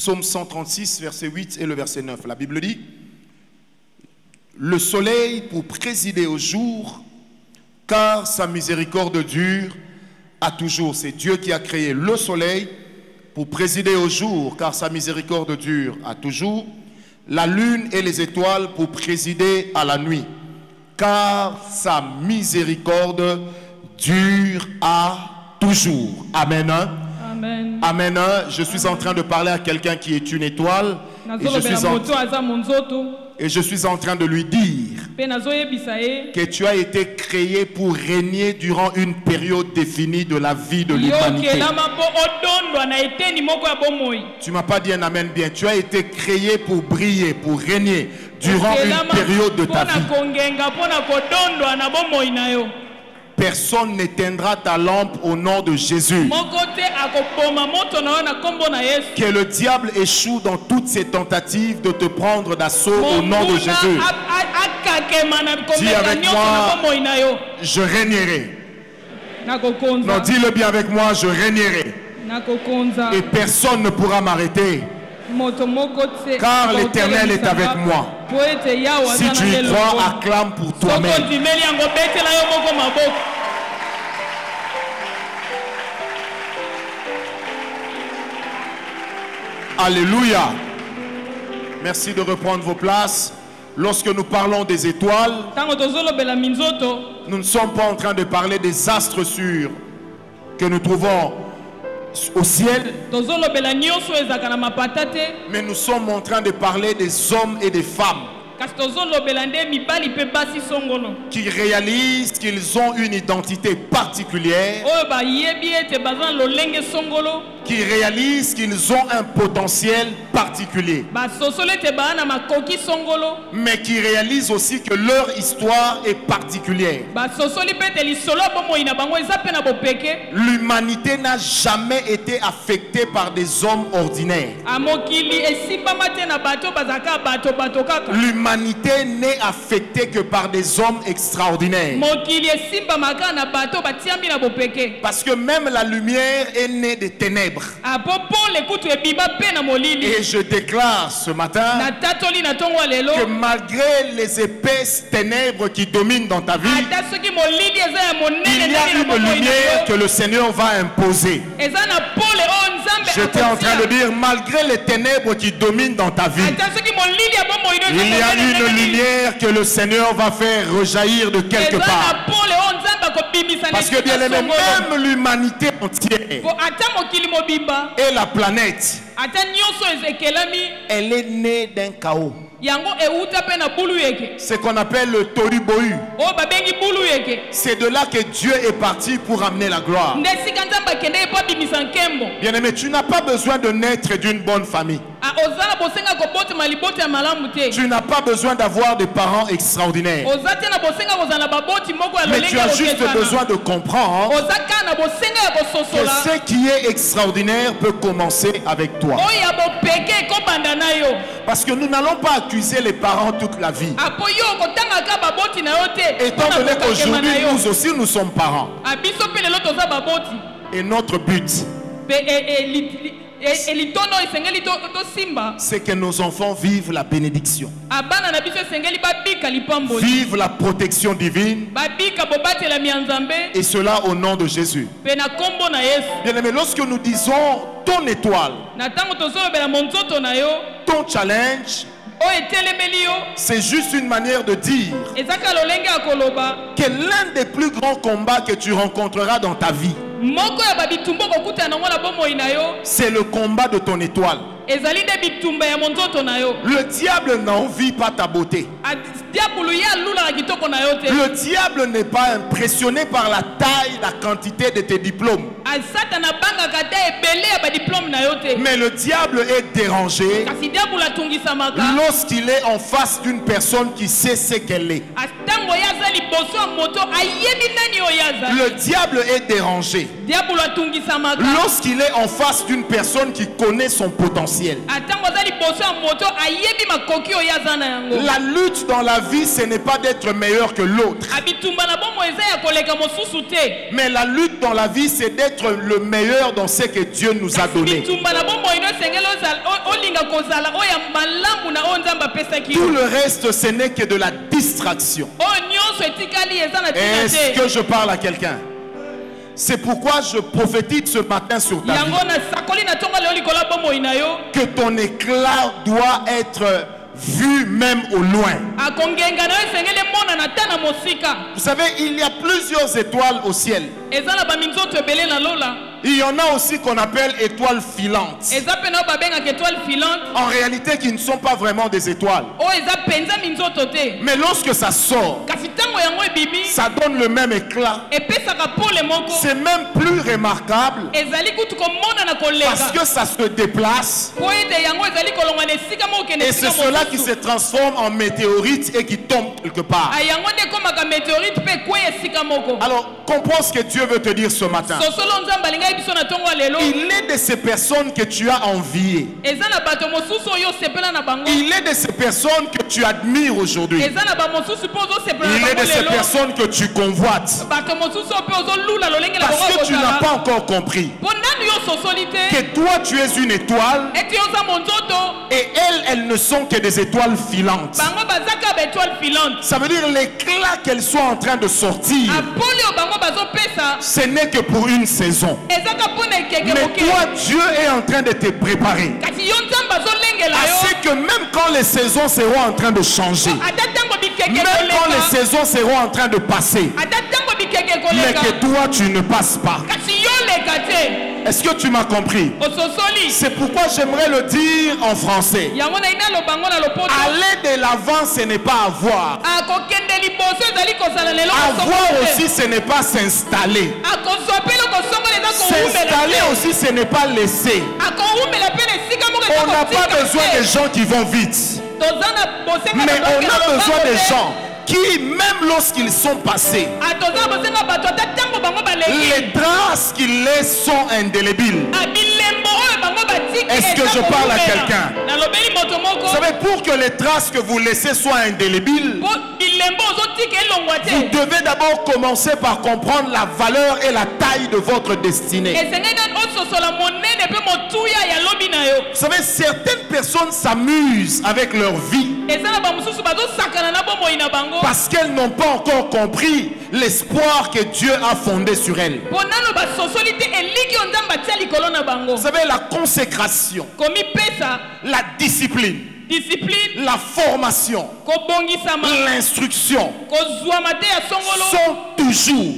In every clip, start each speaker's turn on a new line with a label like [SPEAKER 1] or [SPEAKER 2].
[SPEAKER 1] Psaume 136, verset 8 et le verset 9. La Bible dit, le soleil pour présider au jour, car sa miséricorde dure à toujours. C'est Dieu qui a créé le soleil pour présider au jour, car sa miséricorde dure à toujours. La lune et les étoiles pour présider à la nuit, car sa miséricorde dure à toujours. Amen.
[SPEAKER 2] Amen
[SPEAKER 1] Amen. Je suis en train de parler à quelqu'un qui est une étoile. Et je, suis en,
[SPEAKER 2] moto aza monzoto
[SPEAKER 1] et je suis en train de lui dire que tu as été créé pour régner durant une période définie de la vie de l'humanité. Tu m'as pas dit un amen bien. Tu as été créé pour briller, pour régner durant une période de ta vie. Personne n'éteindra ta lampe au nom de Jésus. Que le diable échoue dans toutes ses tentatives de te prendre d'assaut au nom de Jésus.
[SPEAKER 2] komeka
[SPEAKER 1] avec moi. Je régnerai. Non, dis-le bien avec moi, je régnerai. Et personne ne pourra m'arrêter. Car l'Éternel est avec moi. Si tu y crois, acclame pour toi-même. Alléluia. Merci de reprendre vos places. Lorsque nous parlons des étoiles, nous ne sommes pas en train de parler des astres sûrs que nous trouvons au ciel, mais nous sommes en train de parler des hommes et des femmes qui réalisent qu'ils ont une identité particulière, qui réalisent qu'ils ont un potentiel particulier, mais qui réalisent aussi que leur histoire est particulière. L'humanité n'a jamais été affectée par des hommes ordinaires.
[SPEAKER 2] a
[SPEAKER 1] L'humanité n'est affectée que par des hommes extraordinaires. Parce que même la lumière est née des ténèbres. Et je déclare ce matin que malgré les épaisses ténèbres qui dominent dans ta vie, il y a une lumière que le Seigneur va imposer.
[SPEAKER 2] nzambe
[SPEAKER 1] J'étais en train de dire, malgré les ténèbres qui dominent dans ta vie, il y a une lumière que le Seigneur va faire rejaillir de quelque part. Parce que bien aimé, même l'humanité entière et la planète, elle est née d'un chaos. Ce qu'on appelle le
[SPEAKER 2] bulu yeke
[SPEAKER 1] C'est de là que Dieu est parti pour amener la gloire. Bien aimé, tu n'as pas besoin de naître d'une bonne famille. Tu n'as pas besoin d'avoir des parents extraordinaires. Mais tu as juste besoin de comprendre que ce qui est extraordinaire peut commencer avec toi. Parce que nous n'allons pas accuser les parents toute la vie. Étant donné qu'aujourd'hui, nous aussi, nous sommes parents.
[SPEAKER 2] Ah,
[SPEAKER 1] Et notre but,
[SPEAKER 2] e- e- e-
[SPEAKER 1] c'est que nos enfants vivent la bénédiction,
[SPEAKER 2] lipamboli
[SPEAKER 1] vivent la protection divine, et cela au nom de Jésus. Bien aimé, lorsque nous disons ton étoile, ton challenge, c'est juste une manière de dire que l'un des plus grands combats que tu rencontreras dans ta vie, c'est le combat de ton étoile. Le diable n'envie pas ta beauté. Le diable n'est pas impressionné par la taille, la quantité de tes diplômes. Mais le diable est dérangé lorsqu'il est en face d'une personne qui sait ce qu'elle est. Le diable est dérangé lorsqu'il est en face d'une personne qui connaît son potentiel. La lutte dans la vie, ce n'est pas d'être meilleur que l'autre. Mais la lutte dans la vie, c'est d'être le meilleur dans ce que Dieu nous a donné. Tout le reste, ce n'est que de la distraction.
[SPEAKER 2] ntina
[SPEAKER 1] Est-ce que je parle à quelqu'un? C'est pourquoi je prophétise ce matin sur ta vie que ton éclat doit être vu même au loin. Vous savez, il y a plusieurs étoiles au ciel. Il y en a aussi qu'on appelle étoiles filantes. En réalité, qui ne sont pas vraiment des étoiles.
[SPEAKER 2] te
[SPEAKER 1] Mais lorsque ça sort, ça donne le même éclat. C'est même plus remarquable parce que ça se déplace et c'est cela qui se transforme en météorite et qui tombe quelque part. Alors, comprends ce que Dieu veut te dire ce matin. Il est de ces personnes que tu as enviées. Il est de ces personnes que tu admires aujourd'hui. Il est de ces personnes que tu convoites. Parce que tu n'as pas encore compris que toi, tu es une étoile et elles, elles ne sont que des étoiles filantes. Ça veut dire l'éclat qu'elles sont en train de sortir,
[SPEAKER 2] bazopesa
[SPEAKER 1] ce n'est que pour une saison. Mais toi, Dieu est en train de te préparer.
[SPEAKER 2] yo
[SPEAKER 1] Assez que même quand les saisons seront en train de changer, même quand les
[SPEAKER 2] koleka
[SPEAKER 1] saisons seront en train de passer, mais que toi, tu ne passes pas. Est-ce que tu m'as compris? C'est pourquoi j'aimerais le dire en français. Aller de l'avant, ce n'est pas avoir. Avoir aussi, ce n'est pas s'installer. S'installer aussi, ce n'est pas laisser. On n'a pas besoin de gens qui vont vite. Mais on a besoin des gens qui, même lorsqu'ils sont passés, les traces qu'ils laissent sont indélébiles.
[SPEAKER 2] Ah,
[SPEAKER 1] Est-ce que je parle à quelqu'un? Vous savez, pour que les traces que vous laissez soient indélébiles, vous devez d'abord commencer par comprendre la valeur et la taille de votre destinée. Vous savez, certaines personnes s'amusent avec leur vie parce qu'elles n'ont pas encore compris l'espoir que Dieu a fondé sur elles. Vous savez, la consécration, la discipline,
[SPEAKER 2] discipline.
[SPEAKER 1] la formation, l'instruction sont toujours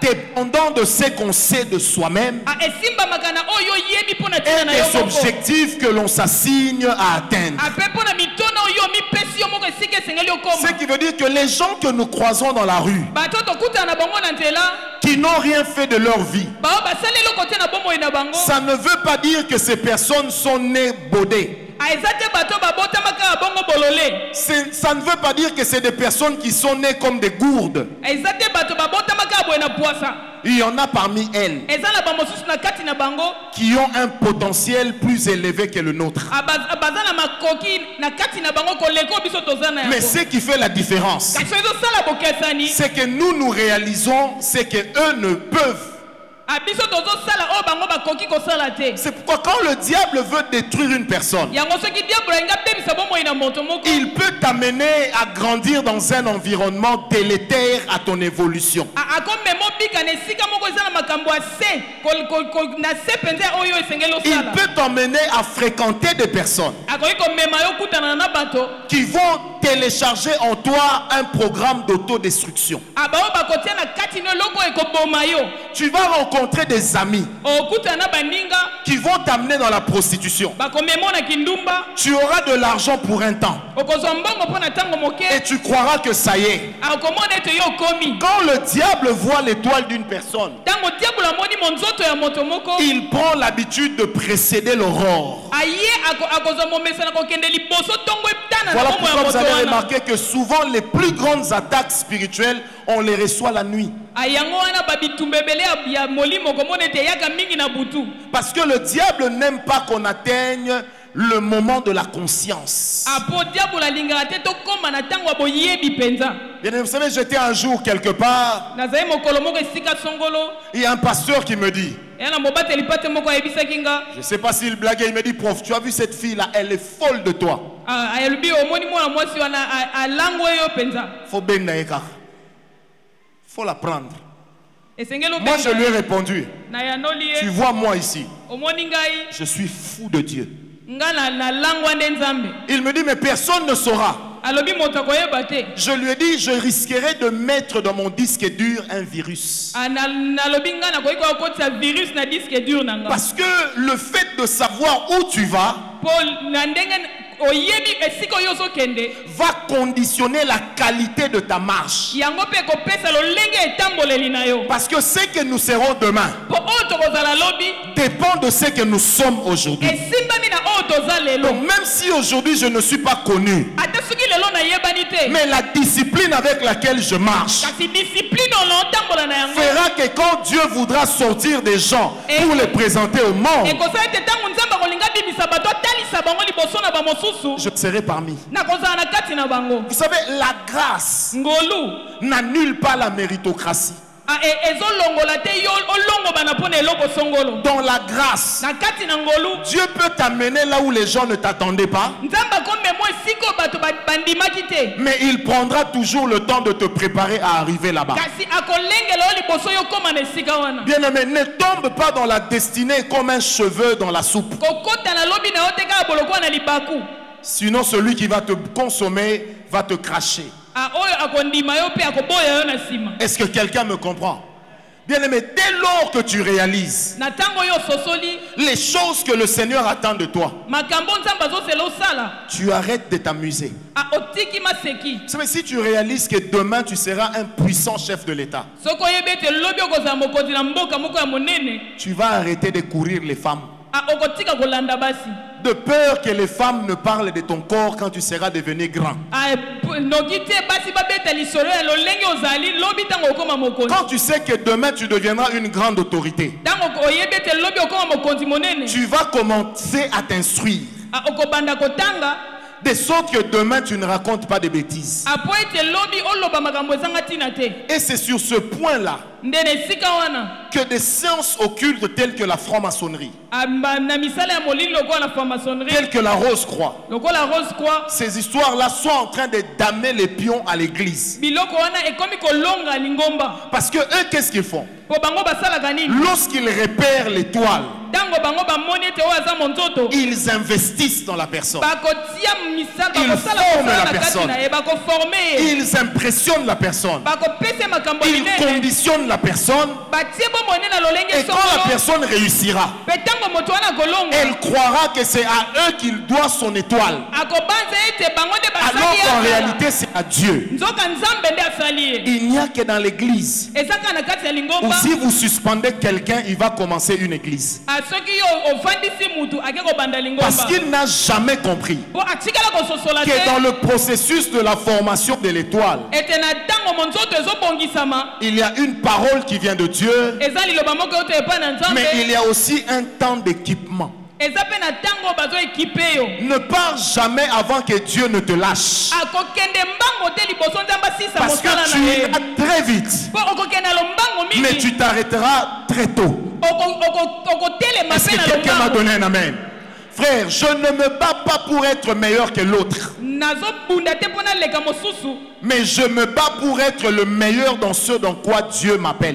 [SPEAKER 1] dépendants de ce qu'on sait de soi-même
[SPEAKER 2] a- esimbamaka na oyo oyebi mpo na
[SPEAKER 1] et
[SPEAKER 2] yo
[SPEAKER 1] des objectifs que l'on s'assigne à atteindre.
[SPEAKER 2] esika esengeli
[SPEAKER 1] Ce qui veut dire que les gens que nous croisons dans la rue, qui n'ont rien fait de leur vie,
[SPEAKER 2] bango
[SPEAKER 1] ça ne veut pas dire que ces personnes sont nées bodées.
[SPEAKER 2] Ah,
[SPEAKER 1] Ça ne veut pas dire que c'est des personnes qui sont nées comme des gourdes. Il y en a parmi elles qui ont un potentiel plus élevé que le nôtre.
[SPEAKER 2] ah, na
[SPEAKER 1] Mais ce qui fait la différence, c'est que nous nous réalisons ce que eux ne peuvent. C'est pourquoi quand le diable veut détruire une personne, il peut t'amener à grandir dans un environnement délétère à ton évolution. Il peut t'emmener à fréquenter des personnes qui vont télécharger en toi un programme d'autodestruction.
[SPEAKER 2] Ah,
[SPEAKER 1] Tu vas rencontrer des amis qui vont t'amener dans la prostitution. Tu auras de l'argent pour un temps et tu croiras que ça y est. Quand le diable voit l'étoile d'une personne, il prend l'habitude de précéder l'aurore. Voilà pourquoi vous avez remarqué que souvent les plus grandes attaques spirituelles, on les reçoit la nuit. Parce que le diable n'aime pas qu'on atteigne le moment de la conscience. Bien vous savez, j'étais un jour quelque part, il y a un pasteur qui me dit, Je ne sais pas s'il blaguait, il me dit, prof, tu as vu cette fille-là, elle est folle de toi.
[SPEAKER 2] ah, alobi
[SPEAKER 1] faut la prendre.
[SPEAKER 2] esengeli
[SPEAKER 1] Moi, je lui ai répondu, tu vois moi ici, je suis fou de Dieu. Il me dit, mais personne ne saura. Je lui ai dit, je risquerais de mettre dans mon disque dur un virus.
[SPEAKER 2] Ah,
[SPEAKER 1] Parce que le fait de savoir où tu vas va conditionner la qualité de ta marche. Parce que ce que nous serons demain dépend de ce que nous sommes aujourd'hui. Donc même si aujourd'hui je ne suis pas connu, mais la discipline avec laquelle je marche fera que quand Dieu voudra sortir des gens pour les présenter au monde, je serai parmi. Vous savez, la grâce n'annule pas la méritocratie.
[SPEAKER 2] Ah, e- songolo
[SPEAKER 1] Dans la grâce, Dieu peut t'amener là où les gens ne t'attendaient pas, mais il prendra toujours le temps de te préparer à arriver là-bas.
[SPEAKER 2] wana
[SPEAKER 1] Bien-aimé, ne tombe pas dans la destinée comme un cheveu dans la soupe. Sinon, celui qui va te consommer va te cracher.
[SPEAKER 2] Ah,
[SPEAKER 1] Est-ce que quelqu'un me comprend? Bien-aimé, dès lors que tu réalises les choses que le Seigneur attend de toi, tu arrêtes de t'amuser.
[SPEAKER 2] Ah,
[SPEAKER 1] savez, si tu réalises que demain tu seras un puissant chef de l'État, tu vas arrêter de courir les femmes. De peur que les femmes ne parlent de ton corps quand tu seras devenu grand. Quand tu sais que demain tu deviendras une grande autorité, tu vas commencer à t'instruire. De sorte que demain tu ne racontes pas de bêtises. Et c'est sur ce point-là que des séances occultes telles que la franc-maçonnerie,
[SPEAKER 2] ah,
[SPEAKER 1] telles que la rose-croix,
[SPEAKER 2] lokola rose croix.
[SPEAKER 1] Ces histoires-là sont en train de damer les pions à l'église. Parce que eux, qu'est-ce qu'ils font? Lorsqu'ils repèrent l'étoile, ils investissent dans la personne. Ils forment la personne. Ils impressionnent la personne. Ils conditionnent la personne. Et quand la personne réussira, elle croira que c'est à eux qu'il doit son étoile. Alors qu'en réalité, c'est à Dieu. Il n'y a que dans l'église
[SPEAKER 2] lingomba
[SPEAKER 1] si vous suspendez quelqu'un, il va commencer une église. Parce qu'il n'a jamais compris que dans le processus de la formation de l'étoile, il y a une parole qui vient de Dieu, mais il y a aussi un temps d'équipement. Ne pars jamais avant que Dieu ne te lâche. Parce que tu iras très vite, mais tu t'arrêteras très tôt. Est-ce que quelqu'un m'a donné un amen? Frère, je ne me bats pas pour être meilleur que l'autre, mais je me bats pour être le meilleur dans ce dans quoi Dieu m'appelle.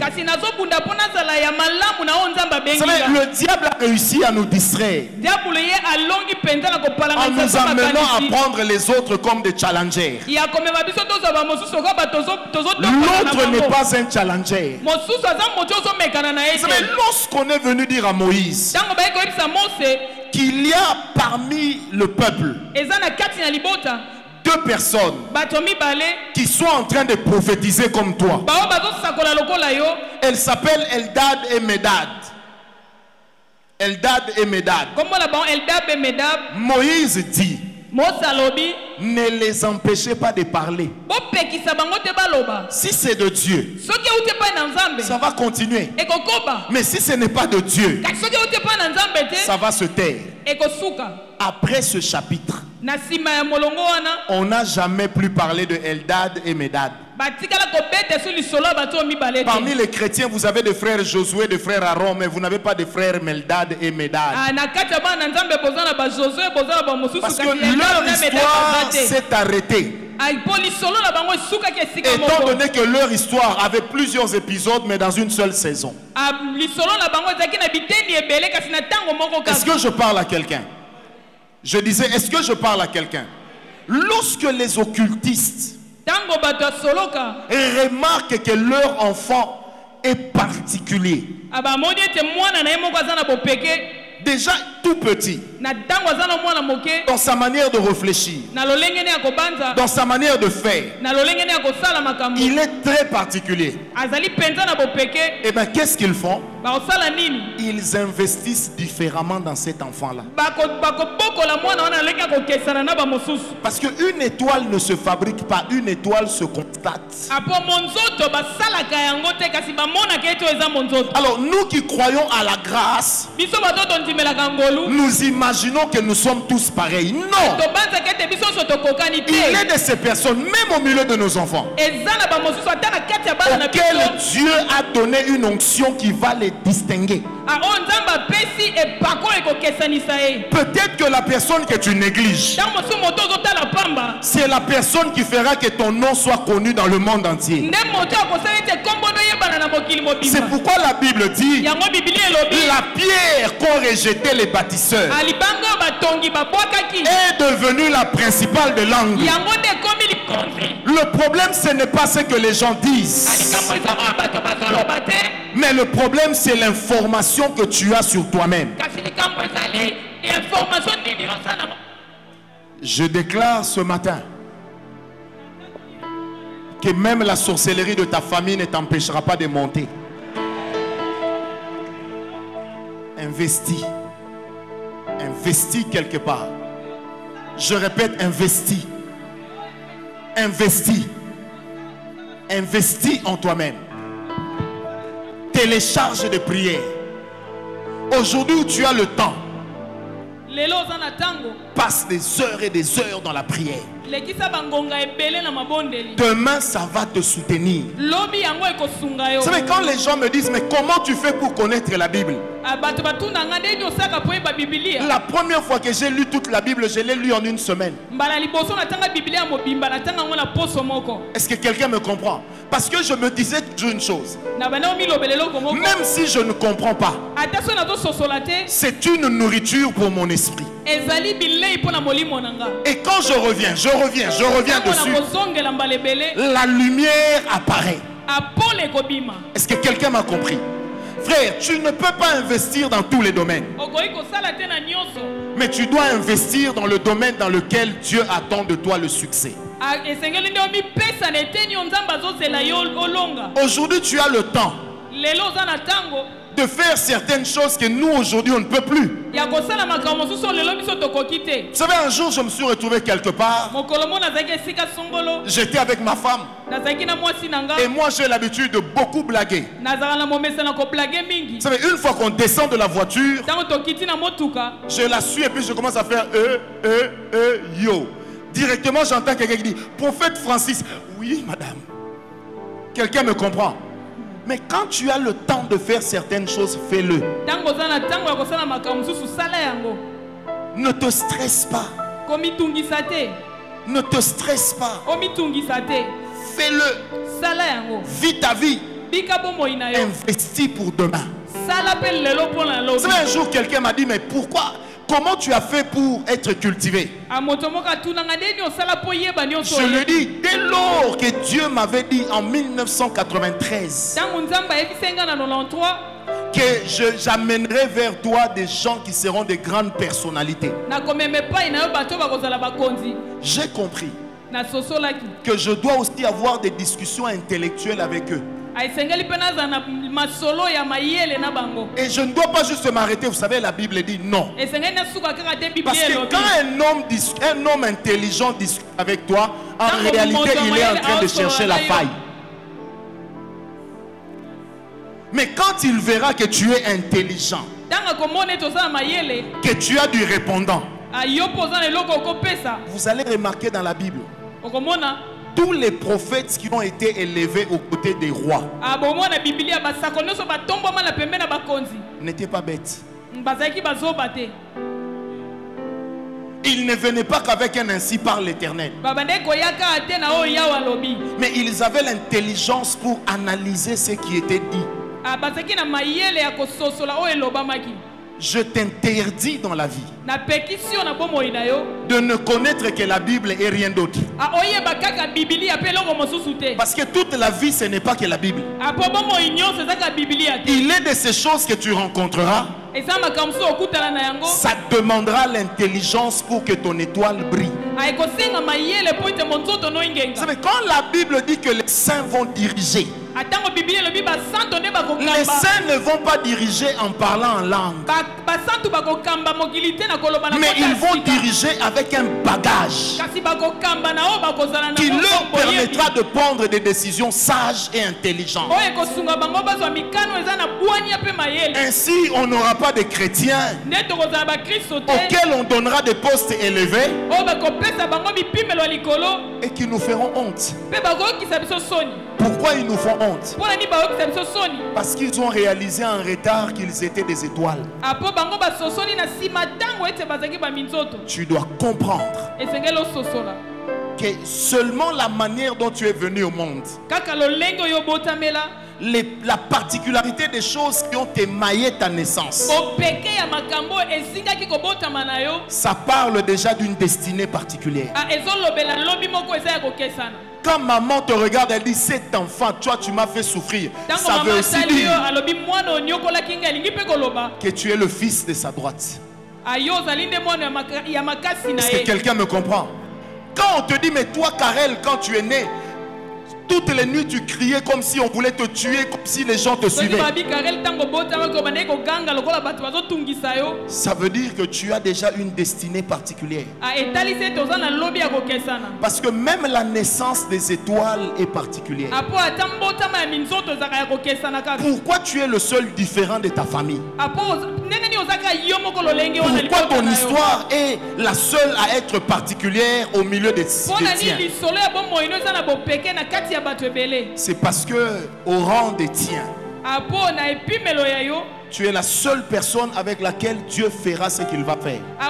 [SPEAKER 1] le diable a réussi à nous distraire. En nous amenant à prendre les autres comme des challengers. L'autre n'est pas un challenger.
[SPEAKER 2] te.
[SPEAKER 1] Lorsqu'on est venu dire à Moïse qu'il y a parmi le peuple deux personnes qui sont en train de prophétiser comme toi, elles s'appellent Eldad et Medad. Eldad et Medad. Moïse dit, ne les empêchez pas de parler. Si c'est de Dieu, ça va continuer.
[SPEAKER 2] ekokoba
[SPEAKER 1] Mais si ce n'est pas de Dieu, ça va se taire.
[SPEAKER 2] ekosuka
[SPEAKER 1] Après ce chapitre, on n'a jamais plus parlé de Eldad et Medad. Parmi les chrétiens, vous avez des frères Josué, des frères Aaron, mais vous n'avez pas de frères Meldad et Medad.
[SPEAKER 2] Ah,
[SPEAKER 1] Parce que leur histoire s'est arrêtée.
[SPEAKER 2] Ah,
[SPEAKER 1] Étant donné que leur histoire avait plusieurs épisodes, mais dans une seule saison.
[SPEAKER 2] Ah,
[SPEAKER 1] Est-ce que je parle à quelqu'un? Je disais, est-ce que je parle à quelqu'un? Lorsque les occultistes remarquent que leur enfant est particulier,
[SPEAKER 2] ah, bopeke.
[SPEAKER 1] Déjà tout petit, dans sa manière de réfléchir, dans sa manière de faire, il est très particulier.
[SPEAKER 2] na bopeke.
[SPEAKER 1] Eh bien, qu'est-ce qu'ils font? Ils investissent différemment dans cet enfant-là. Parce qu'une étoile ne se fabrique pas, une étoile se constate. Alors, nous qui croyons à la grâce, nous imaginons que nous sommes tous pareils. Non! Il est de ces personnes, même au milieu de nos enfants,
[SPEAKER 2] biso.
[SPEAKER 1] Dieu a donné une onction qui va les distinguer.
[SPEAKER 2] ah, ye?
[SPEAKER 1] Peut-être que la personne que tu négliges, c'est la personne qui fera que ton nom soit connu dans le monde entier. C'est pourquoi la Bible dit la pierre qu'ont rejeté les bâtisseurs
[SPEAKER 2] babwakaki.
[SPEAKER 1] est devenue la principale de
[SPEAKER 2] likonzi
[SPEAKER 1] Le problème, ce n'est pas ce que les gens disent,
[SPEAKER 2] te.
[SPEAKER 1] Mais le problème, c'est l'information que tu as sur toi-même. Je déclare ce matin que même la sorcellerie de ta famille ne t'empêchera pas de monter. Investis. Investis quelque part. Je répète, investis. Investis. Investis en toi-même. Télécharge des prières. Aujourd'hui tu as le temps, passe des heures et des heures dans la prière. Demain, ça va te soutenir. Vous savez, quand les gens me disent, mais comment tu fais pour connaître la Bible?
[SPEAKER 2] Ah,
[SPEAKER 1] La première fois que j'ai lu toute la Bible, je l'ai lu en une semaine. Est-ce que quelqu'un me comprend? Parce que je me disais toujours une chose. Même si je ne comprends pas, c'est une nourriture pour mon esprit. Et quand je reviens, je reviens, je reviens dessus, la lumière apparaît. Est-ce que quelqu'un m'a compris? Frère, tu ne peux pas investir dans tous les domaines, mais tu dois investir dans le domaine dans lequel Dieu attend de toi le succès. Aujourd'hui, tu as le temps de faire certaines choses que nous, aujourd'hui, on ne peut plus. Vous savez, un jour, je me suis retrouvé quelque part. J'étais avec ma femme. Et moi, j'ai l'habitude de beaucoup blaguer. Vous savez, une fois qu'on descend de la voiture, je la suis et puis je commence à faire E, E, E, yo. Directement, j'entends quelqu'un qui dit Prophète Francis. Oui, madame. Quelqu'un me comprend. Mais quand tu as le temps de faire certaines choses, fais-le. Ne te stresse pas. Ne te stresse pas. Fais-le. Vis ta vie. Investis pour demain.
[SPEAKER 2] lobi
[SPEAKER 1] un jour, quelqu'un m'a dit, mais pourquoi Comment tu as fait pour être cultivé?
[SPEAKER 2] Nyonso
[SPEAKER 1] Je le dis, dès lors que Dieu m'avait dit en 1993
[SPEAKER 2] ntango nzambe ayebisi nga na 93
[SPEAKER 1] que j'amènerai vers toi des gens qui seront des grandes personnalités,
[SPEAKER 2] bakonzi
[SPEAKER 1] j'ai compris que je dois aussi avoir des discussions intellectuelles avec eux. Et je ne dois pas juste m'arrêter, vous savez, la Bible dit non. Parce que quand un homme, un homme intelligent discute avec toi, en réalité, il est en train de chercher la faille. Mais quand il verra que tu es intelligent, que tu as du répondant, Vous allez remarquer dans la Bible, tous les prophètes qui ont été élevés aux côtés des rois
[SPEAKER 2] Ah, na pembe na bakonzi
[SPEAKER 1] n'étaient pas bêtes.
[SPEAKER 2] te
[SPEAKER 1] Ils ne venaient pas qu'avec un ainsi par l'Éternel. Mais ils avaient l'intelligence pour analyser ce qui était dit. Je t'interdis dans la vie de ne connaître que la Bible et rien d'autre. Parce que toute la vie, ce n'est pas que la Bible. Il est de ces choses que tu rencontreras. Ça demandera l'intelligence pour que ton étoile brille. Vous savez, quand la Bible dit que les saints vont diriger,
[SPEAKER 2] nde
[SPEAKER 1] les saints ne vont pas diriger en parlant en langue, mais ils vont diriger avec un bagage qui leur permettra de prendre des décisions sages et intelligentes. Ainsi, on n'aura pas de chrétiens auxquels on donnera des postes élevés et qui nous feront honte. Pourquoi ils nous font honte Parce qu'ils ont réalisé en retard qu'ils étaient des étoiles. Tu dois comprendre que seulement la manière dont tu es venu au monde, les- la particularité des choses qui ont émaillé ta naissance, ça parle déjà d'une destinée particulière. Quand maman te regarde, elle dit Cet enfant, toi, tu m'as fait souffrir. Ça veut aussi dire que tu es le fils de sa droite. Est-ce que quelqu'un me comprend? Quand on te dit, mais toi, Karel, quand tu es né, toutes les nuits tu criais comme si on voulait te tuer, comme si les gens te suivaient. Ça veut dire que tu as déjà une destinée particulière. Parce que même la naissance des étoiles est particulière. Pourquoi tu es le seul différent de ta famille? Pourquoi ton histoire est la seule à être particulière au milieu des,
[SPEAKER 2] mpo
[SPEAKER 1] C'est parce que au rang des tiens,
[SPEAKER 2] yo.
[SPEAKER 1] tu es la seule personne avec laquelle Dieu fera ce qu'il va faire.
[SPEAKER 2] ah,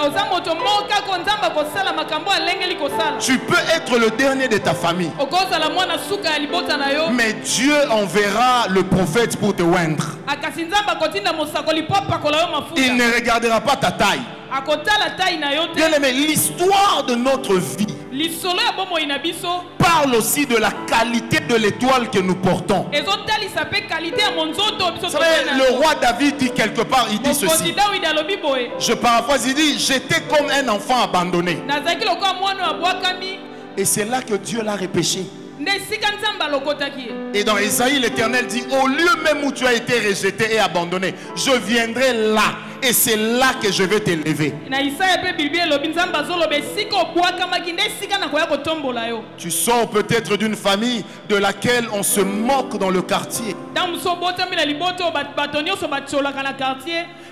[SPEAKER 1] Tu peux être le dernier de ta famille, mais Dieu enverra le prophète pour te oindre. Il ne regardera pas ta taille. Bien aimé, l'histoire de notre vie parle aussi de la qualité de l'étoile que nous portons. savez, le roi David dit quelque part, il dit ceci. Je paraphrase, il dit, j'étais comme un enfant abandonné. Et c'est là que Dieu l'a repêché. Et dans Isaïe, l'Éternel dit, au lieu même où tu as été rejeté et abandonné, je viendrai là. Et c'est là que je vais t'élever. Tu sors peut-être d'une famille de laquelle on se moque dans le quartier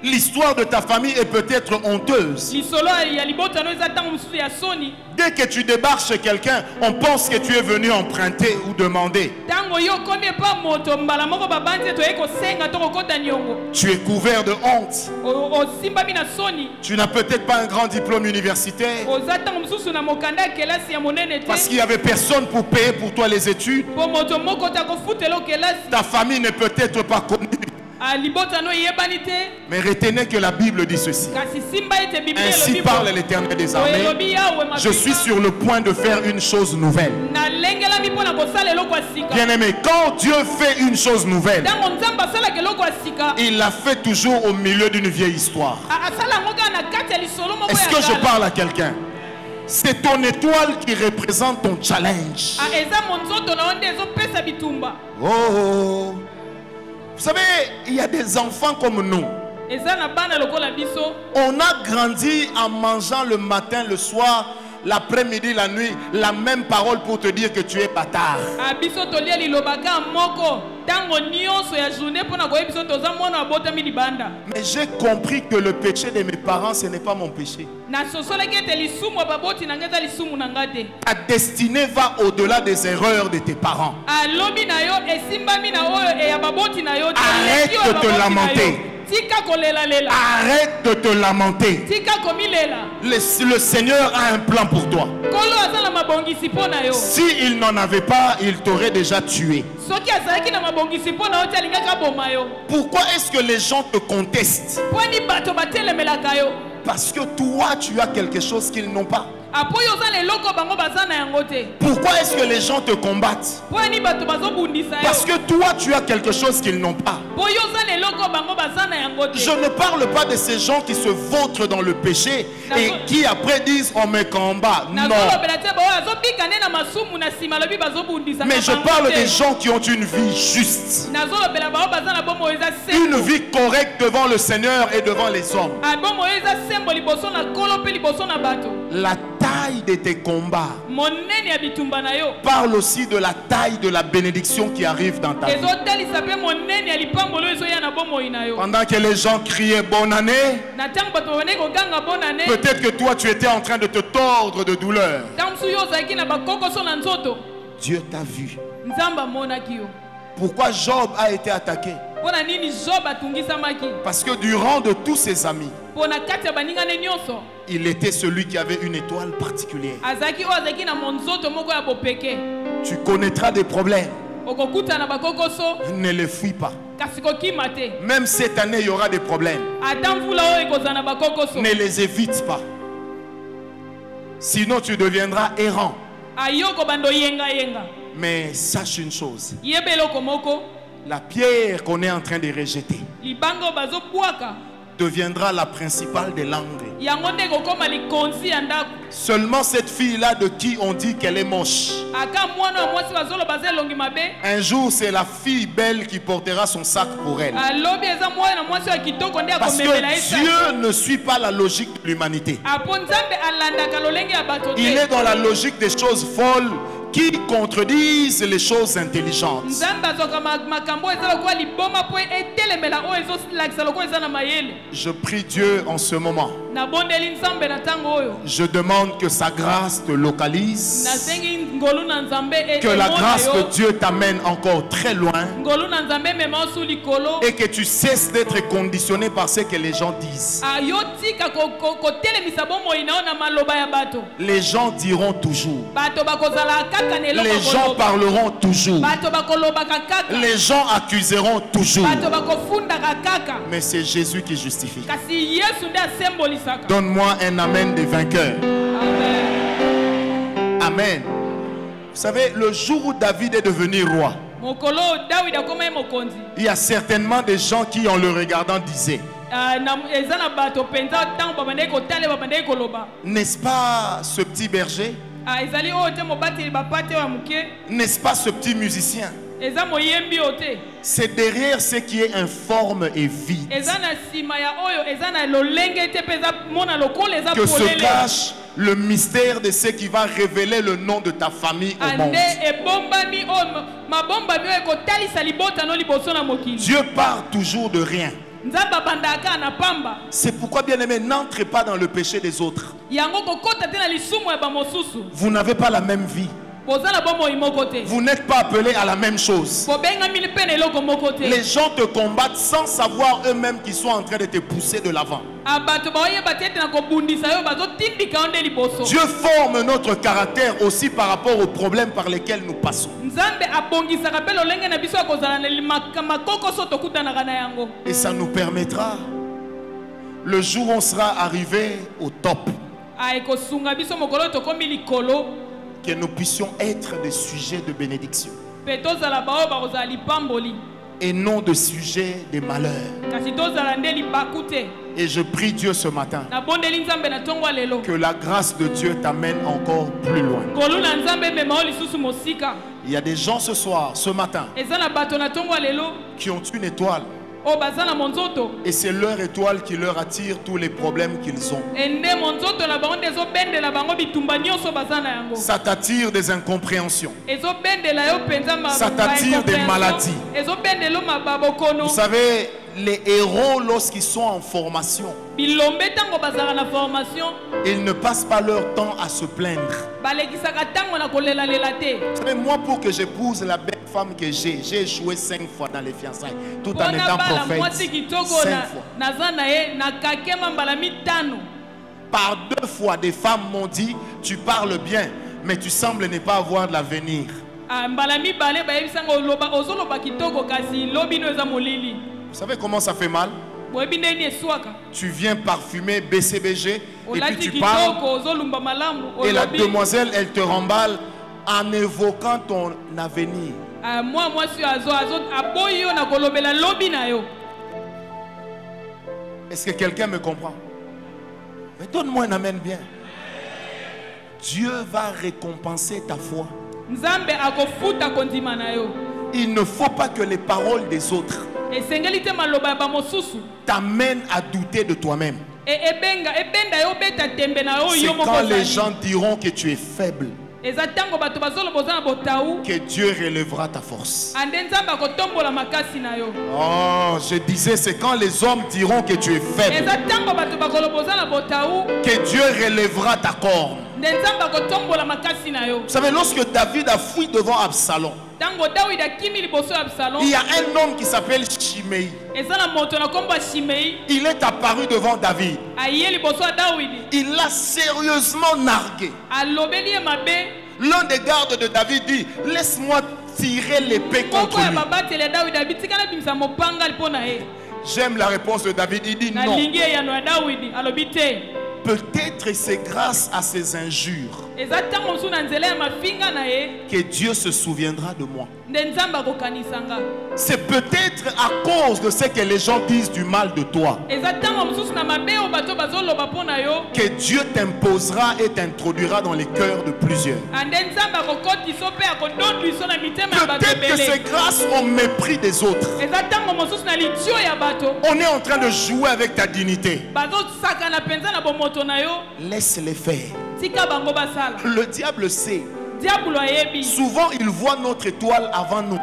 [SPEAKER 1] L'histoire de ta famille est peut-être honteuse. Dès que tu débarques chez quelqu'un, on pense que tu es venu emprunter ou demander. Tu es couvert de honte. Tu n'as peut-être pas un grand diplôme universitaire parce qu'il n'y avait personne pour payer pour toi les études. Ta famille n'est peut-être pas connue. Mais retenez que la Bible dit ceci. Ainsi parle l'Éternel des armées. Je suis sur le point de faire une chose nouvelle.
[SPEAKER 2] nalengelami mpo na kosala eloko ya sika
[SPEAKER 1] Bien aimé, quand Dieu fait une chose nouvelle, il la fait toujours au milieu d'une vieille histoire. Est-ce que je parle à quelqu'un? C'est ton étoile qui représente ton challenge.
[SPEAKER 2] Ezopesa bitumba
[SPEAKER 1] Oh Vous savez, il y a des enfants comme nous. On a grandi en mangeant le matin, le soir, l'après-midi, la nuit, la même parole pour te dire que tu es bâtard.
[SPEAKER 2] Ah,
[SPEAKER 1] Mais j'ai compris que le péché de mes parents, ce n'est pas mon péché. Ta destinée va au-delà des erreurs de tes parents.
[SPEAKER 2] te
[SPEAKER 1] Arrête de te lamenter. Arrête de te lamenter. Le, le Seigneur a un plan pour toi. S'il n'en avait pas, il t'aurait déjà tué. Pourquoi est-ce que les gens te contestent? Parce que toi, tu as quelque chose qu'ils n'ont pas. Pourquoi est-ce que les gens te combattent? Parce que toi, tu as quelque chose qu'ils n'ont pas. Je ne parle pas de ces gens qui se vautrent dans le péché et qui après disent on me combat. Non. Mais je parle des gens qui ont une vie juste. Une vie correcte devant le Seigneur et devant les hommes.
[SPEAKER 2] Ah,
[SPEAKER 1] La taille de tes combats. Parle aussi de la taille de la bénédiction qui arrive dans ta vie. Pendant que les gens criaient bonne année, peut-être que toi tu étais en train de te tordre de douleur. Dieu t'a vu. Pourquoi Job a été attaqué? Parce que durant de tous ses amis, il était celui qui avait une étoile particulière. Tu connaîtras des problèmes. Ne les fuis pas. Même cette année, il y aura des problèmes. Ne les évite pas. Sinon, tu deviendras errant. Mais sache une chose. La pierre qu'on est en train de rejeter deviendra la principale des langues. Seulement cette fille-là de qui on dit qu'elle est moche. Un jour, c'est la fille belle qui portera son sac pour elle. Parce que. Dieu ne suit pas la logique de l'humanité. Il est dans la logique des choses folles qui contredisent les choses intelligentes. Je prie Dieu en ce moment. Je demande que sa grâce te localise.
[SPEAKER 2] e-
[SPEAKER 1] Que la
[SPEAKER 2] emona
[SPEAKER 1] grâce de Dieu t'amène encore très loin. Et que tu cesses d'être conditionné par ce que les gens disent. Les gens diront toujours. Les gens parleront toujours. Les gens accuseront toujours. Mais c'est Jésus qui justifie. Donne-moi un amen des vainqueurs.
[SPEAKER 2] Amen.
[SPEAKER 1] Amen. Vous savez, le jour où David est devenu roi, il y a certainement des gens qui, en le regardant, disaient
[SPEAKER 2] koloba
[SPEAKER 1] N'est-ce pas ce petit berger?
[SPEAKER 2] Ah,
[SPEAKER 1] N'est-ce pas ce petit musicien? C'est derrière ce qui est informe et vide que se cache le mystère de ce qui va révéler le nom de ta famille au monde.
[SPEAKER 2] mokili
[SPEAKER 1] Dieu part toujours de rien. C'est pourquoi, bien aimé, n'entrez pas dans le péché des autres. Vous n'avez pas la même vie. Vous n'êtes pas appelés à la même chose. Les gens te combattent sans savoir eux-mêmes qu'ils sont en train de te pousser de l'avant.
[SPEAKER 2] Ah, nde liboso
[SPEAKER 1] Dieu forme notre caractère aussi par rapport aux problèmes par lesquels nous passons. Et ça nous permettra, le jour où on sera arrivé au top, Que nous puissions être des sujets de bénédiction. Et non de sujets de malheur. Et je prie Dieu ce matin que la grâce de Dieu t'amène encore plus loin. Il y a des gens ce soir, ce matin, qui ont une étoile,
[SPEAKER 2] na monzoto
[SPEAKER 1] Et c'est leur étoile qui leur attire tous les problèmes qu'ils ont. Ça t'attire des incompréhensions. Ça t'attire des maladies. Vous savez, les héros, lorsqu'ils sont en formation, ils ne passent pas leur temps à se plaindre. savez, moi, pour que j'épouse la belle femme que j'ai, j'ai échoué cinq fois dans les fiançailles, tout en étant prophète. Cinq fois. Par deux fois, des femmes m'ont dit, tu parles bien, mais tu sembles ne pas avoir de l'avenir. Vous savez comment ça fait mal? Tu viens parfumer BCBG et puis tu parles et la demoiselle, elle te remballe en évoquant ton avenir. Est-ce que quelqu'un me comprend? Mais donne-moi un amen bien. Dieu va récompenser ta foi. Il ne faut pas que les paroles des autres t'amènent à douter de toi-même.
[SPEAKER 2] E-
[SPEAKER 1] C'est quand les gens diront que tu es faible que Dieu relèvera ta force. Oh, je disais, c'est quand les hommes diront que tu es faible. Que Dieu relèvera ta corne. Vous savez, lorsque David a fui devant Absalom, il y a un homme qui s'appelle shimei. Il est apparu devant David. Il l'a sérieusement nargué. L'un des gardes de David dit, laisse-moi tirer l'épée contre lui. J'aime la réponse de David. Il dit non. Peut-être c'est grâce à ces injures que Dieu se souviendra de moi. C'est peut-être à cause de ce que les gens disent du mal de toi que Dieu t'imposera et t'introduira dans les cœurs de plusieurs.
[SPEAKER 2] bato
[SPEAKER 1] Peut-être que c'est grâce au mépris des autres. On est en train de jouer avec ta dignité. Laisse-les faire. Le diable sait. Souvent, il voit notre étoile avant nous.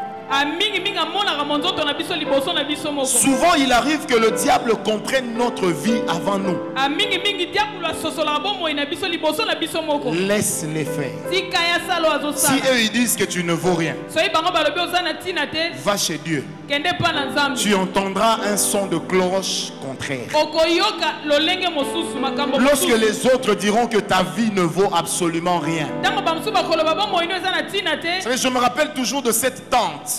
[SPEAKER 2] Moko
[SPEAKER 1] Souvent, il arrive que le diable comprenne notre vie avant nous.
[SPEAKER 2] moko
[SPEAKER 1] Laisse-les faire. Si eux, ils disent que tu ne vaux rien, va chez Dieu. Tu entendras un son de cloche contraire. Lorsque les autres diront que ta vie ne vaut absolument rien. savez, je me rappelle toujours de cette tante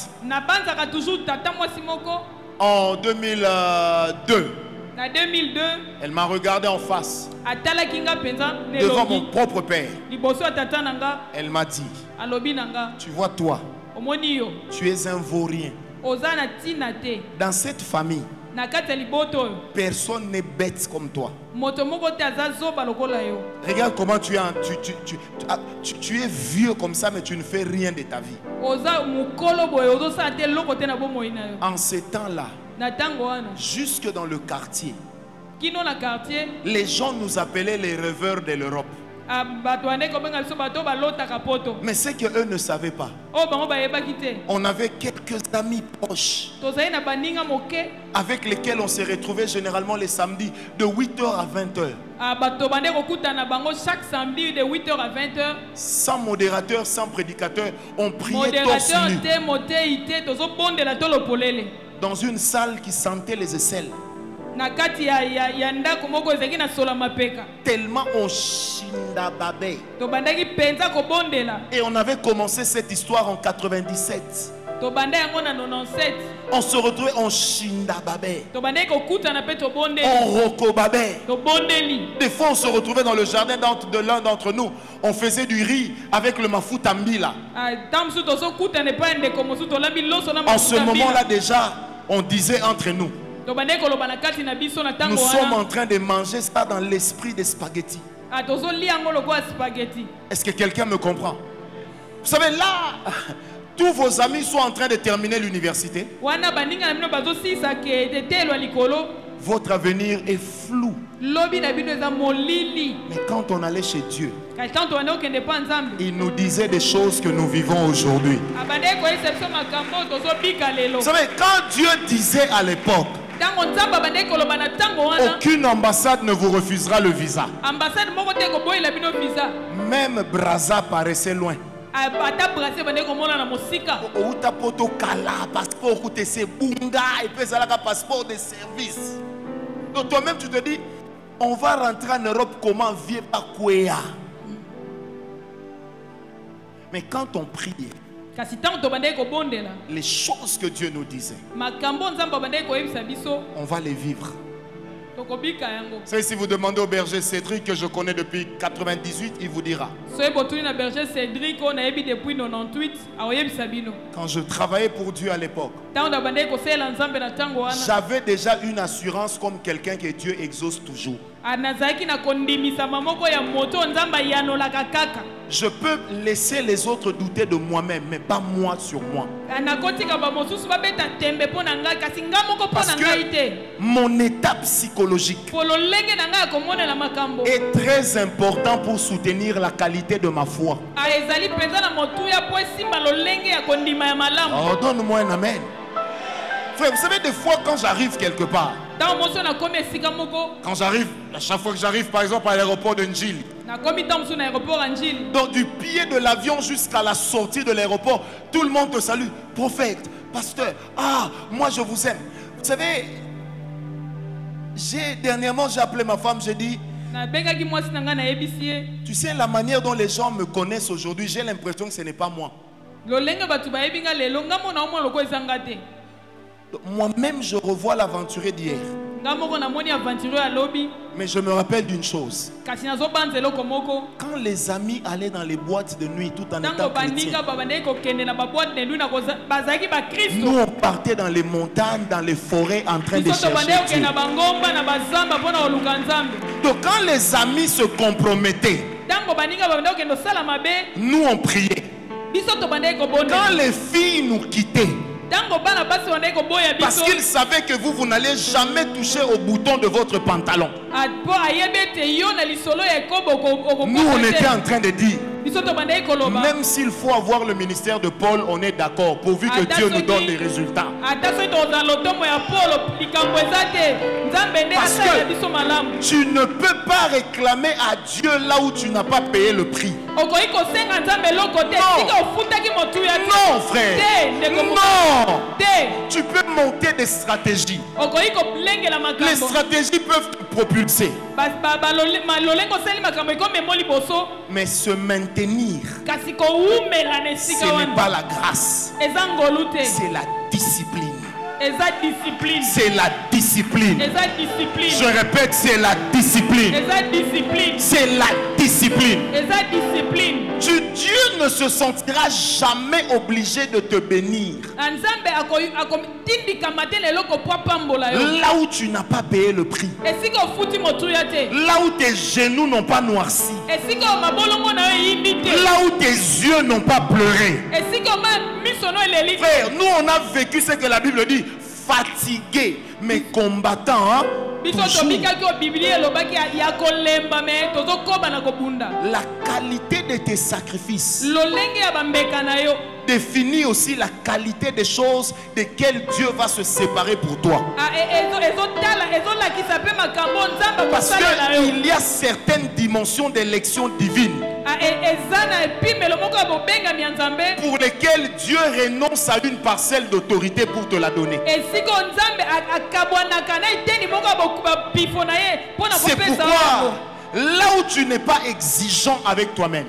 [SPEAKER 1] en 2002.
[SPEAKER 2] na 2002
[SPEAKER 1] Elle m'a regardé en face. devant mon propre père. Elle m'a dit, tu vois toi, tu es un vaurien. Dans cette famille, personne n'est bête comme toi. Regarde comment tu es, en- tu, tu, tu, tu- ah, tu- es vieux comme ça, mais tu ne fais rien de ta vie. En ces temps-là, jusque dans le quartier les gens nous appelaient les rêveurs de l'Europe.
[SPEAKER 2] Ah,
[SPEAKER 1] Mais c'est qu'eux ne savaient pas.
[SPEAKER 2] te
[SPEAKER 1] On avait quelques amis proches avec lesquels on se retrouvait généralement les samedis de 8h à 20h.
[SPEAKER 2] ah, chaque samedi de 8h à 20h
[SPEAKER 1] Sans modérateur, sans prédicateur, on priait torse nu dans une salle qui sentait les aisselles. Tellement on
[SPEAKER 2] kobondela
[SPEAKER 1] Et on avait commencé cette histoire en 97.
[SPEAKER 2] tobanda yango na 97
[SPEAKER 1] On se retrouvait en On rocobabait.
[SPEAKER 2] tobondeli
[SPEAKER 1] Des fois, on se retrouvait dans le jardin de l'un d'entre nous. On faisait du riz avec le mafutambi là.
[SPEAKER 2] Ah,
[SPEAKER 1] En ce moment-là, déjà, on disait entre nous, nous sommes en train de manger ça dans l'esprit des spaghettis.
[SPEAKER 2] Ah,
[SPEAKER 1] Est-ce que quelqu'un me comprend? Vous savez, là, tous vos amis sont en train de terminer l'université, votre avenir est flou. Mais quand on allait chez Dieu, il nous disait des choses que nous vivons aujourd'hui.
[SPEAKER 2] tozobika lelo
[SPEAKER 1] Vous savez, quand Dieu disait à l'époque, aucune ambassade ne vous refusera le visa. Même Brazza paraissait loin.
[SPEAKER 2] A- ata brase bandeki komona na mosika
[SPEAKER 1] outa poto kala passeport koute se bunga et puis ezalaka passeport de service donc toi-même tu te dis on va rentrer en Europe comment vie pas mais quand on priait les choses que Dieu nous disait on va les vivre. C'est si vous demandez au berger Cédric que je connais depuis 98 il vous dira.
[SPEAKER 2] Soki botuni na berger cédrik oyo nayebi depuis 98 akoyebisa bino.
[SPEAKER 1] Quand je travaillais pour Dieu à l'époque j'avais déjà une assurance comme quelqu'un que Dieu exauce toujours
[SPEAKER 2] Nazalaki na kondimisama moko ya moto oyo nzambe ayanolaka kaka.
[SPEAKER 1] Je peux laisser les autres douter de moi-même mais pas moi sur moi.
[SPEAKER 2] Nakotika bamosusu babeta tembe mpo na ngai kasi ngai moko mpo
[SPEAKER 1] Parce
[SPEAKER 2] na ngai te.
[SPEAKER 1] que mon état psychologique
[SPEAKER 2] po lolenge na ngai ya komonela makambo.
[SPEAKER 1] est très important pour soutenir la qualité de ma foi.
[SPEAKER 2] Ezali mpenza na motuya mpo esimba lolenge ya kondima ya malamu.
[SPEAKER 1] Oh, donne-moi un amen. Frère, vous savez, des fois, quand j'arrive quelque part, quand j'arrive, à chaque fois que j'arrive, par exemple, à l'aéroport de njili donc du pied de l'avion jusqu'à la sortie de l'aéroport, tout le monde te salue. Prophète, pasteur, ah, moi je vous aime. Vous savez, j'ai dernièrement, j'ai appelé ma femme, j'ai dit, tu sais, la manière dont les gens me connaissent aujourd'hui, j'ai l'impression que ce n'est pas moi. Moi-même, je revois l'aventurier d'hier. Mais je me rappelle d'une chose. Quand les amis allaient dans les boîtes de nuit tout en étant
[SPEAKER 2] bazalaki
[SPEAKER 1] nous on partait dans les montagnes, dans les forêts en train de chercher Dieu. Donc quand les amis se compromettaient, nous on priait. Quand les filles nous quittaient, parce
[SPEAKER 2] biso
[SPEAKER 1] qu'ils savaient que vous, vous n'allez jamais toucher au bouton de votre pantalon. Nous, on était en train de dire, même s'il faut avoir le ministère de Paul, on est d'accord, pourvu que Dieu nous donne des résultats. Parce que- Tu ne peux pas réclamer à Dieu là où tu n'as pas payé le prix. Non. Non, frère. Non. Tu peux monter des stratégies. Les stratégies peuvent te propulser.
[SPEAKER 2] Liboso
[SPEAKER 1] Mais se maintenir, ce n'est pas la grâce. C'est la discipline. C'est la discipline. Je répète, c'est la discipline C'est la discipline.
[SPEAKER 2] Discipline.
[SPEAKER 1] Tu- Dieu ne se sentira jamais obligé de te bénir. Là où tu n'as pas payé le prix. Là où tes genoux n'ont pas noirci. Là où tes yeux n'ont pas pleuré. Frère, nous on a vécu ce que la Bible dit, fatigué, mais combattant. La qualité de tes sacrifices définit aussi la qualité des choses desquelles Dieu va se séparer pour toi. Parce qu'il y a certaines dimensions d'élection divine
[SPEAKER 2] Ah,
[SPEAKER 1] pour lesquelles Dieu renonce à une parcelle d'autorité pour te la donner. C'est pourquoi là où tu n'es pas exigeant avec toi-même,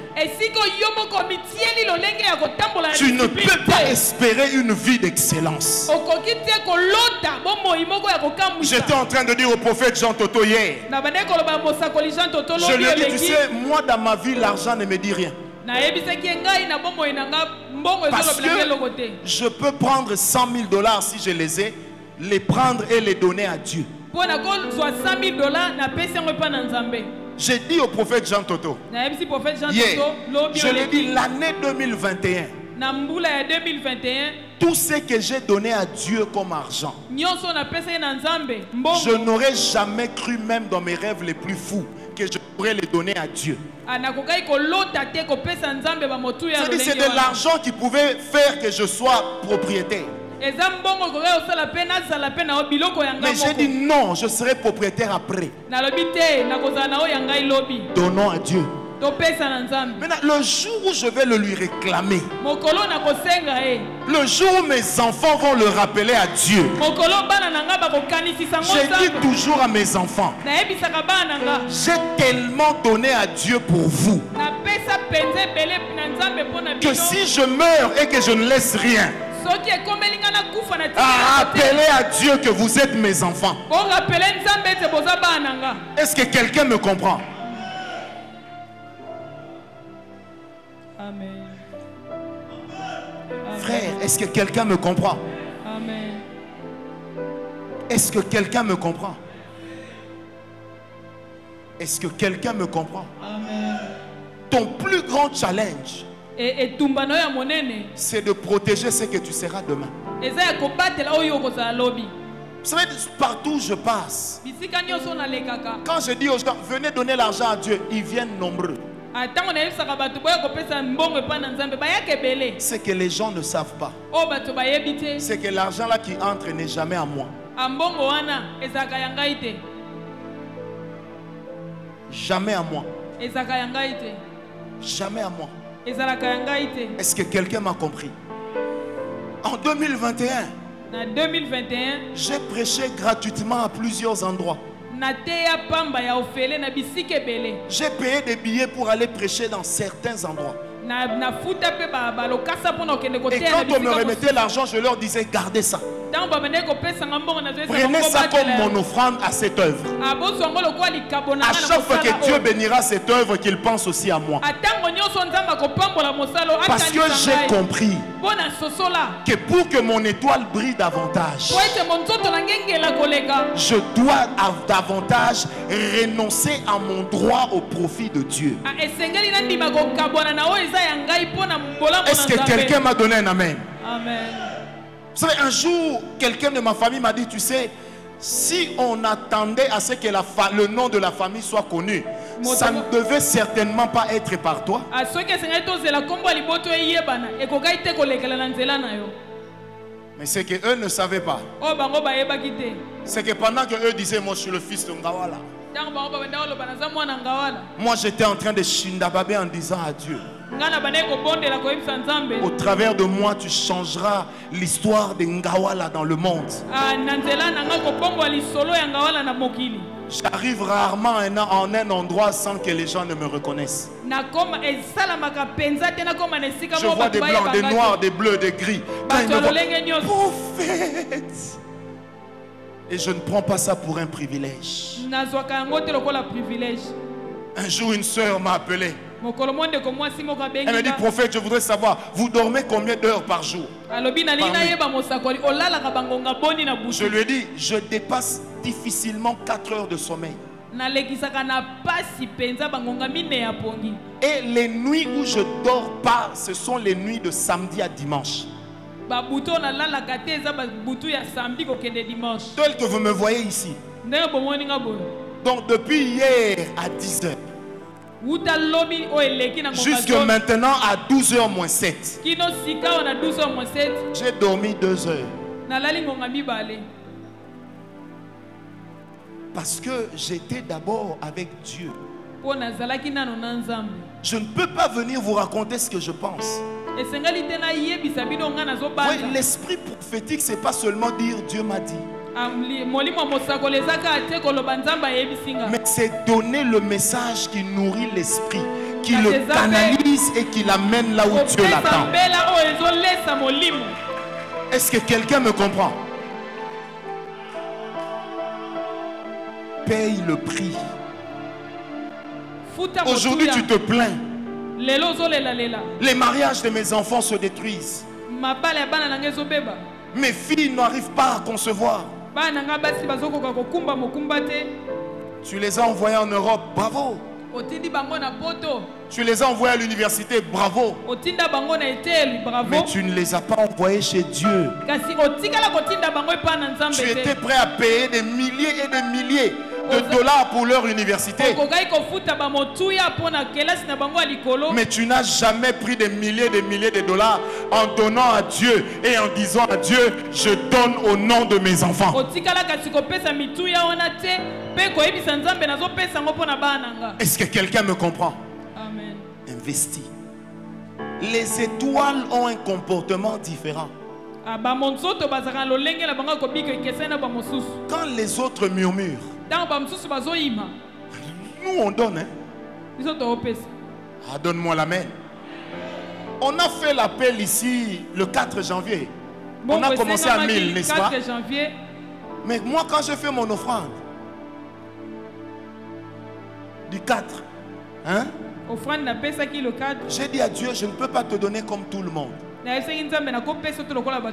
[SPEAKER 1] tu ne peux pas espérer une vie d'excellence. J'étais en train de dire au prophète Jean Toto hier. Je lui ai dit, tu sais, moi dans ma vie, l'argent ne me dit rien. Parce que je peux prendre 100 000 dollars si je les ai, les prendre et les donner à Dieu.
[SPEAKER 2] Mpo na kozwa 100 000 dollars napesi yango epa na nzambe
[SPEAKER 1] J'ai dit au prophète Jean Toto, je dit
[SPEAKER 2] eleki
[SPEAKER 1] l'année 2021,
[SPEAKER 2] na mbula ya 2021
[SPEAKER 1] tout ce que j'ai donné à Dieu comme argent, je n'aurais jamais cru, même dans mes rêves les plus fous, que je pourrais les donner à Dieu.
[SPEAKER 2] Ah,
[SPEAKER 1] c'est de l'argent qui pouvait faire que je sois propriétaire. Mais j'ai dit non, je serai propriétaire après. Donnons à Dieu. Maintenant, le jour où je vais le lui réclamer, le jour où mes enfants vont le rappeler à Dieu, dit
[SPEAKER 2] nzambe.
[SPEAKER 1] toujours à mes enfants, j'ai tellement donné à Dieu pour vous. Que si je meurs et que je ne laisse rien, à rappeler à Dieu que vous êtes mes enfants. Est-ce que quelqu'un me comprend?
[SPEAKER 2] Amen.
[SPEAKER 1] Frère, est-ce que quelqu'un me comprend?
[SPEAKER 2] Amen.
[SPEAKER 1] Est-ce que quelqu'un me comprend? Est-ce que quelqu'un me comprend?
[SPEAKER 2] Amen.
[SPEAKER 1] Ton plus grand challenge, C'est de protéger ce que tu seras demain. Vous savez, partout où je passe, quand je dis aux gens, venez donner l'argent à Dieu, ils viennent nombreux.
[SPEAKER 2] Ah,
[SPEAKER 1] C'est que les gens ne savent pas.
[SPEAKER 2] te
[SPEAKER 1] C'est que l'argent là qui entre n'est jamais à moi.
[SPEAKER 2] te
[SPEAKER 1] Jamais à moi. Jamais à moi. Est-ce que quelqu'un m'a compris? En 2021,
[SPEAKER 2] na 2021
[SPEAKER 1] j'ai prêché gratuitement à plusieurs endroits. J'ai payé des billets pour aller prêcher dans certains endroits. Et quand on me remettait l'argent, je leur disais, gardez ça. Prenez ça comme mon offrande à cette œuvre.
[SPEAKER 2] na
[SPEAKER 1] À chaque fois que Dieu bénira cette œuvre, qu'il pense aussi à moi. Parce que j'ai compris que pour que mon étoile brille davantage, je dois av- davantage renoncer à mon droit au profit de Dieu. Est-ce que quelqu'un m'a donné un amen?
[SPEAKER 2] Amen.
[SPEAKER 1] Vous savez, un jour, quelqu'un de ma famille m'a dit, tu sais, si on attendait à ce que la le nom de la famille soit connu, ça ne devait certainement pas être par toi. Mais c'est qu'eux ne savaient pas.
[SPEAKER 2] te
[SPEAKER 1] C'est que pendant que eux disaient, moi je suis le fils de Ngawala. Moi j'étais en train de shindababe en disant à Dieu, au travers de moi tu changeras l'histoire de Ngawala dans le monde.
[SPEAKER 2] Ah,
[SPEAKER 1] J'arrive rarement en un, en un endroit sans que les gens ne me reconnaissent.
[SPEAKER 2] esika
[SPEAKER 1] Je vois des blancs, des noirs, des bleus, des gris. Quand ils me voient, prophète. Et je ne prends pas ça pour un privilège. Un jour, une sœur m'a appelé. Elle m'a dit, prophète, je voudrais savoir, vous dormez combien d'heures par jour? Je lui ai dit, je dépasse difficilement 4 heures de sommeil. Et les nuits où je dors pas, ce sont les nuits de samedi à dimanche. Tel que vous me voyez ici. Donc depuis hier à 10 heures, jusque maintenant à 12 heures moins 7,
[SPEAKER 2] kino sika oyo na 12 heures moins 7
[SPEAKER 1] j'ai dormi 2 heures. Parce que j'étais d'abord avec Dieu. Je ne peux pas venir vous raconter ce que je pense. Oui, L'esprit prophétique, c'est pas seulement dire Dieu m'a dit,
[SPEAKER 2] Ah,
[SPEAKER 1] mais c'est donner le message qui nourrit l'esprit, qui le canalise et qui l'amène là où Dieu l'attend. Est-ce que quelqu'un me comprend? Paye le prix. Aujourd'hui, tu te plains. Les mariages de mes enfants se détruisent. Mes filles n'arrivent pas à concevoir. Tu les as envoyés en Europe. Bravo. Tu les as envoyés à l'université,
[SPEAKER 2] bravo.
[SPEAKER 1] Mais tu ne les as pas envoyés chez Dieu. Tu étais prêt à payer des milliers et des milliers de dollars pour leur université. Mais tu n'as jamais pris des milliers et des milliers de dollars en donnant à Dieu et en disant à Dieu, je donne au nom de mes enfants. Est-ce que quelqu'un me comprend?
[SPEAKER 2] Amen
[SPEAKER 1] Investis. Les étoiles ont un comportement différent.
[SPEAKER 2] Ah,
[SPEAKER 1] Quand les autres murmurent, nous on donne. Hein? Ah, donne-moi la main. On a fait l'appel ici le 4 janvier. On a commencé à
[SPEAKER 2] esengamaki
[SPEAKER 1] 1000, n'est-ce pas?
[SPEAKER 2] 4 janvier
[SPEAKER 1] Mais moi, quand je fais mon offrande, du 4, hein,
[SPEAKER 2] 4
[SPEAKER 1] j'ai dit à Dieu, je ne peux pas te donner comme tout le monde.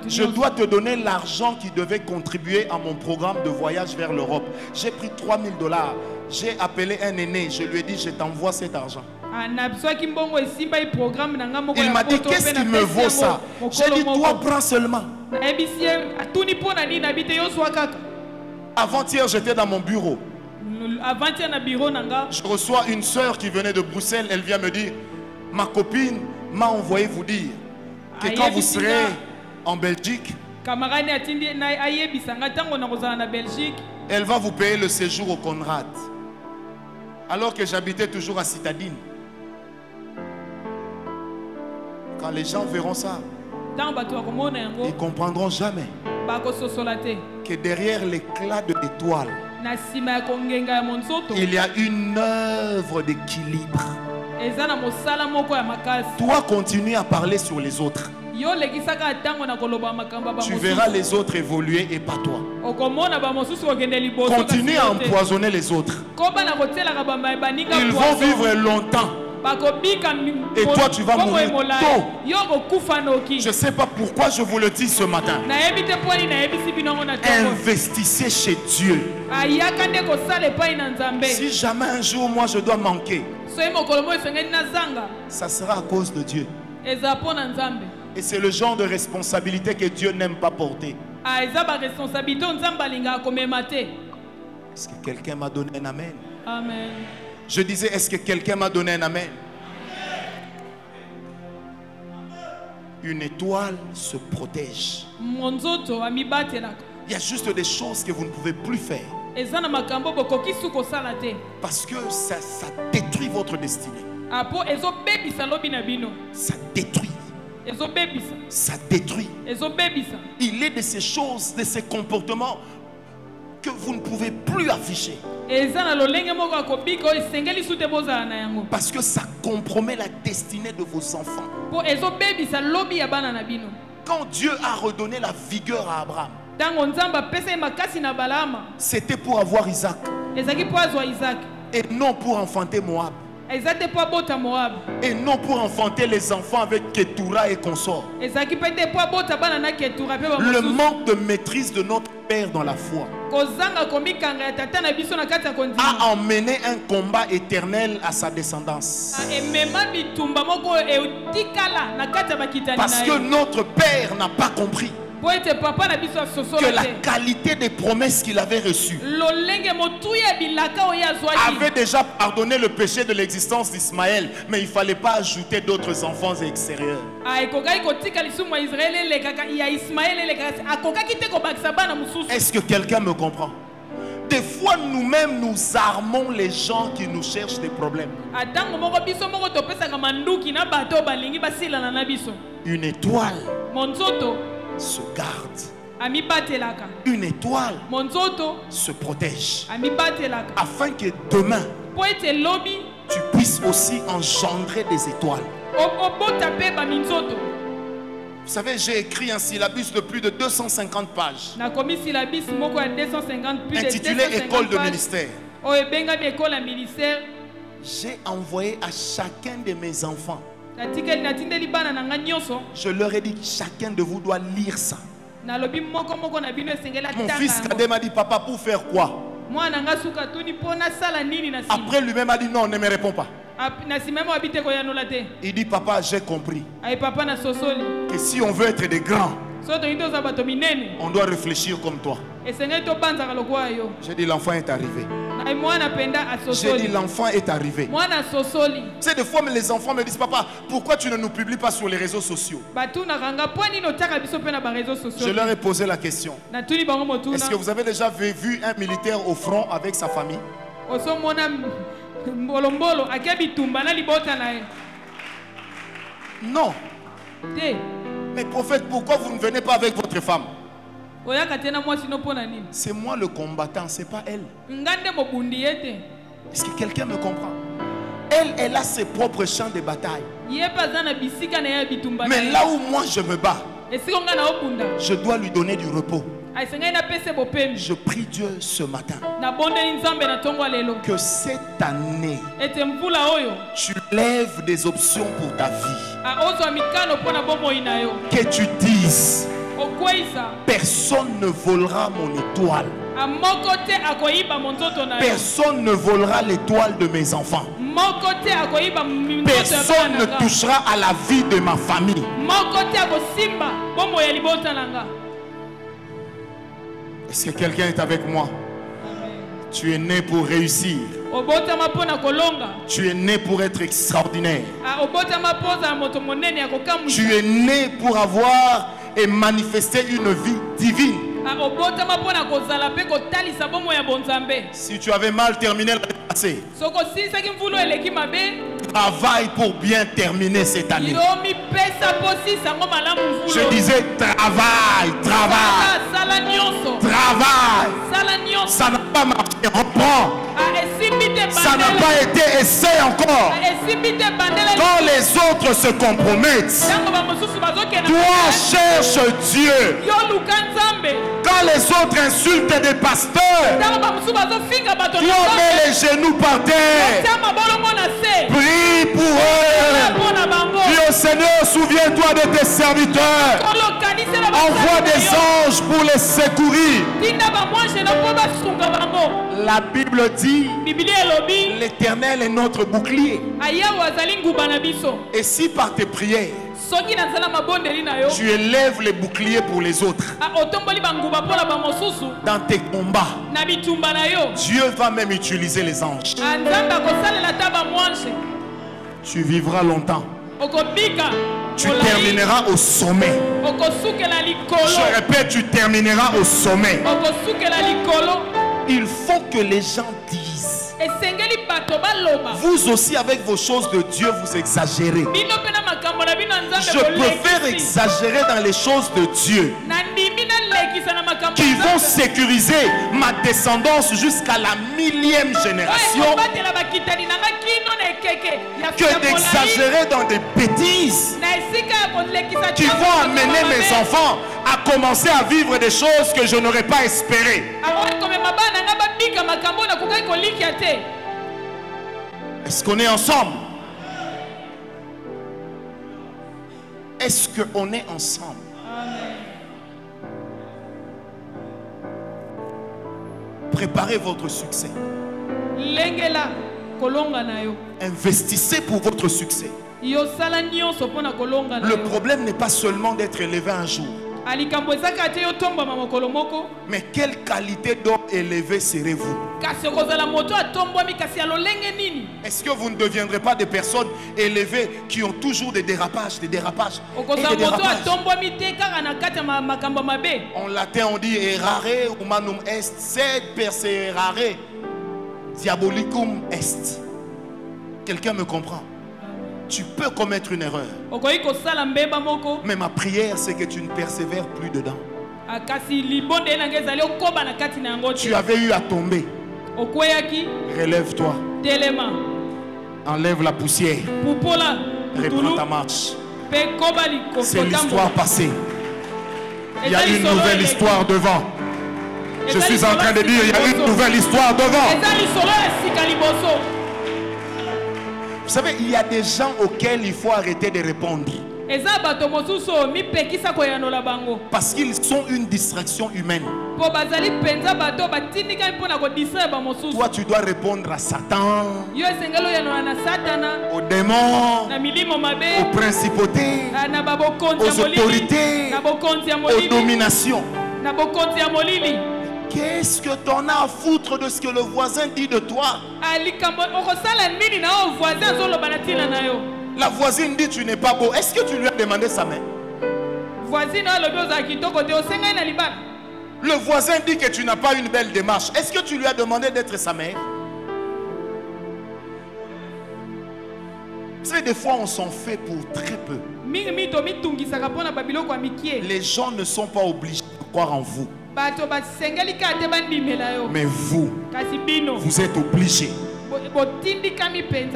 [SPEAKER 1] Je dois te donner l'argent qui devait contribuer à mon programme de voyage vers l'Europe. J'ai pris 3000 dollars. J'ai appelé un aîné. Je lui ai dit, je t'envoie cet argent.
[SPEAKER 2] Ah,
[SPEAKER 1] Il m'a dit, qu'est-ce qui me vaut ça? J'ai dit, toi, prends seulement. Avant-hier, j'étais dans mon bureau. Je reçois une sœur qui venait de Bruxelles. Elle vient me dire, ma copine m'a envoyé vous dire que quand vous serez en Belgique, elle va vous payer le séjour au Conrad. Alors que j'habitais toujours à Citadine. Quand les gens verront ça, ils comprendront jamais que derrière l'éclat de l'étoile, il y a une œuvre d'équilibre. Toi, continue à parler sur les autres. Tu verras les autres évoluer et pas toi. Continue à empoisonner les autres. Ils vont vivre longtemps. Et toi, tu vas mourir tôt. Je ne sais pas pourquoi je vous le dis ce matin. Investissez chez Dieu. Si jamais un jour moi je dois manquer, ça sera à cause de Dieu. Et c'est le genre de responsabilité que Dieu n'aime pas porter.
[SPEAKER 2] Ah,
[SPEAKER 1] Est-ce que quelqu'un m'a donné un amen
[SPEAKER 2] amen
[SPEAKER 1] Je disais, est-ce que quelqu'un m'a donné un amen? Une étoile se protège. Il y a juste des choses que vous ne pouvez plus faire parce que ça, ça détruit votre destinée.
[SPEAKER 2] Ah,
[SPEAKER 1] Ça détruit. Ça détruit. Il est de ces choses, de ces comportements que vous ne pouvez plus afficher. Parce que ça compromet la destinée de vos enfants. Quand Dieu a redonné la vigueur à Abraham, c'était pour avoir Isaac. et non pour enfanter Moab et non pour enfanter les enfants avec Ketura et consorts. Le manque de maîtrise de notre Père dans la foi a emmené un combat éternel à sa descendance. Parce que notre Père n'a pas compris que la qualité des promesses qu'il avait reçues avait déjà pardonné le péché de l'existence d'Ismaël, mais il ne fallait pas ajouter d'autres enfants extérieurs.
[SPEAKER 2] Ah,
[SPEAKER 1] Est-ce que quelqu'un me comprend? Des fois, nous-mêmes, nous armons les gens qui nous cherchent des problèmes.
[SPEAKER 2] biso
[SPEAKER 1] Une étoile se garde. Une étoile se protège. Afin que demain, tu puisses aussi engendrer des étoiles. Vous savez, j'ai écrit un syllabus de plus de 250 pages,
[SPEAKER 2] nakomi silabisi moko ya 250 plus de
[SPEAKER 1] intitulé École
[SPEAKER 2] 250
[SPEAKER 1] de
[SPEAKER 2] ya ministère.
[SPEAKER 1] J'ai envoyé à chacun de mes enfants, je leur ai dit, chacun de vous doit lire ça. Mon fils cadet m'a dit, papa, pour faire quoi? Après, lui-même a dit non, ne me réponds pas.
[SPEAKER 2] Te.
[SPEAKER 1] Il dit, papa, j'ai compris que si on veut être des grands, on doit réfléchir comme toi. J'ai dit, l'enfant est arrivé. J'ai dit, l'enfant est arrivé. sais, des fois, mais les enfants me disent, papa, pourquoi tu ne nous publies pas sur les réseaux sociaux? Je leur ai posé la question. Est-ce que vous avez déjà vu un militaire au front avec sa famille? Non. Mais prophète, pourquoi vous ne venez pas avec votre femme C'est moi le combattant, c'est pas elle. Est-ce que quelqu'un me comprend? Elle, elle a ses propres champs de bataille. Mais là où moi je me bats, je dois lui donner du repos.
[SPEAKER 2] bopemi
[SPEAKER 1] Je prie Dieu ce matin que cette année, tu lèves des options pour ta vie. Que tu dises, personne ne volera mon étoile. Personne ne volera l'étoile de mes enfants. Personne ne touchera à la vie de ma famille. Est-ce que quelqu'un est avec moi? Tu es né pour réussir. Tu es né pour être extraordinaire.
[SPEAKER 2] Ah,
[SPEAKER 1] Tu es né pour avoir et manifester une vie divine.
[SPEAKER 2] Ah,
[SPEAKER 1] Si tu avais mal terminé l'année passée, travaille pour bien terminer cette année. Je disais travaille.
[SPEAKER 2] sala nyonso
[SPEAKER 1] Ça n'a pas marché. Reprends. Ça n'a pas été. Essaie encore. Quand les autres se compromettent, toi cherche Dieu. Quand les autres insultent des pasteurs, toi mets les genoux par terre. Prie pour eux. Dis au Seigneur, souviens-toi de tes serviteurs. Envoie des anges pour les secourir. La Bible dit, l'Éternel est notre bouclier. Et si par tes prières, tu élèves les boucliers pour les autres, dans tes combats, Dieu va même utiliser les anges. Tu vivras longtemps. Tu termineras au sommet. Je répète, tu termineras au sommet. Il faut que les gens disent. Vous aussi, avec vos choses de Dieu, vous exagérez. Je préfère exagérer dans les choses de Dieu qui vont sécuriser ma descendance jusqu'à la millième génération. que d'exagérer dans des bêtises qui vont amener mes enfants à commencer à vivre des choses que je n'aurais pas espérées. Est-ce qu'on est ensemble? Est-ce qu'on est ensemble? Préparez votre succès. Investissez pour votre succès. Le problème n'est pas seulement d'être élevé un jour, mais quelle qualité d'homme élevé serez-vous? Est-ce que vous ne deviendrez pas des personnes élevées qui ont toujours des dérapages, des dérapages et des En latin, on dit errare humanum est, sed perseverare diabolicum est. Quelqu'un me comprend Tu peux commettre une erreur, mais ma prière, c'est que tu ne persévères plus dedans. Tu avais eu à tomber. Relève-toi, enlève la poussière, reprends ta marche. C'est l'histoire passée. Il y a une nouvelle histoire devant. Je suis en train de dire, il y a une nouvelle histoire devant. Vous savez, il y a des gens auxquels il faut arrêter de répondre. parce qu'ils sont une distraction humaine. Toi, tu dois répondre à Satan, aux démons, aux principautés,
[SPEAKER 2] ah,
[SPEAKER 1] aux autorités, aux dominations. Qu'est-ce que t'en as à foutre de ce que le voisin dit de toi?
[SPEAKER 2] Ah,
[SPEAKER 1] La voisine dit tu n'es pas beau. Est-ce que tu lui as demandé sa main? Le voisin dit que tu n'as pas une belle démarche. Est-ce que tu lui as demandé d'être sa mère? Vous savez, des fois, on s'en fait pour très peu. Les gens ne sont pas obligés de croire en vous. Mais vous, vous êtes obligés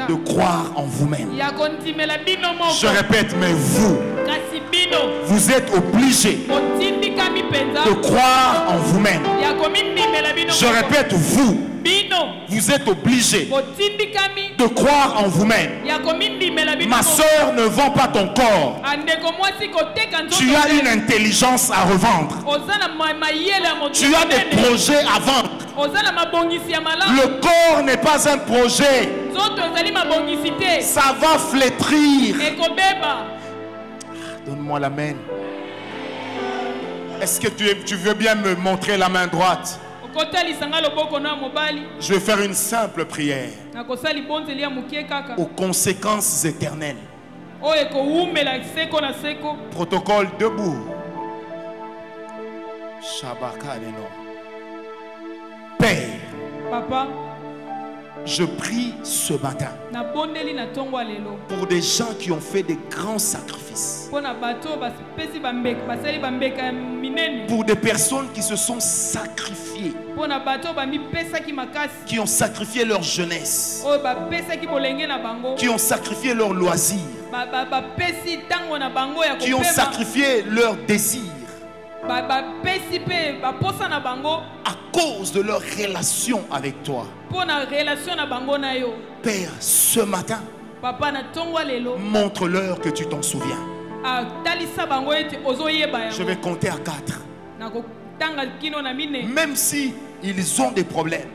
[SPEAKER 1] de croire en vous-même. Je répète, mais vous, vous êtes obligés de croire en vous-même. Je répète, vous, vous êtes
[SPEAKER 2] botindikami
[SPEAKER 1] de croire en vous-même. Ma soeur, ne vends pas ton corps. Tu as une intelligence à revendre. Tu as des projets à vendre. Le corps n'est pas un projet. Ça va flétrir. Donne-moi la main. Est-ce que tu, tu veux bien me montrer la main droite? Je vais faire une simple prière. Aux conséquences éternelles. Protocole debout. Père,
[SPEAKER 2] papa
[SPEAKER 1] je prie ce matin pour des gens qui ont fait des grands sacrifices. Pour des personnes qui se sont sacrifiées, qui ont sacrifié leur jeunesse, qui ont sacrifié
[SPEAKER 2] bango ya
[SPEAKER 1] qui ont sacrifié leurs désirs à cause de leur relation avec toi. Père, ce matin, montre-leur que tu t'en souviens.
[SPEAKER 2] ozoyeba
[SPEAKER 1] Je vais compter à quatre. Même si ils ont des problèmes,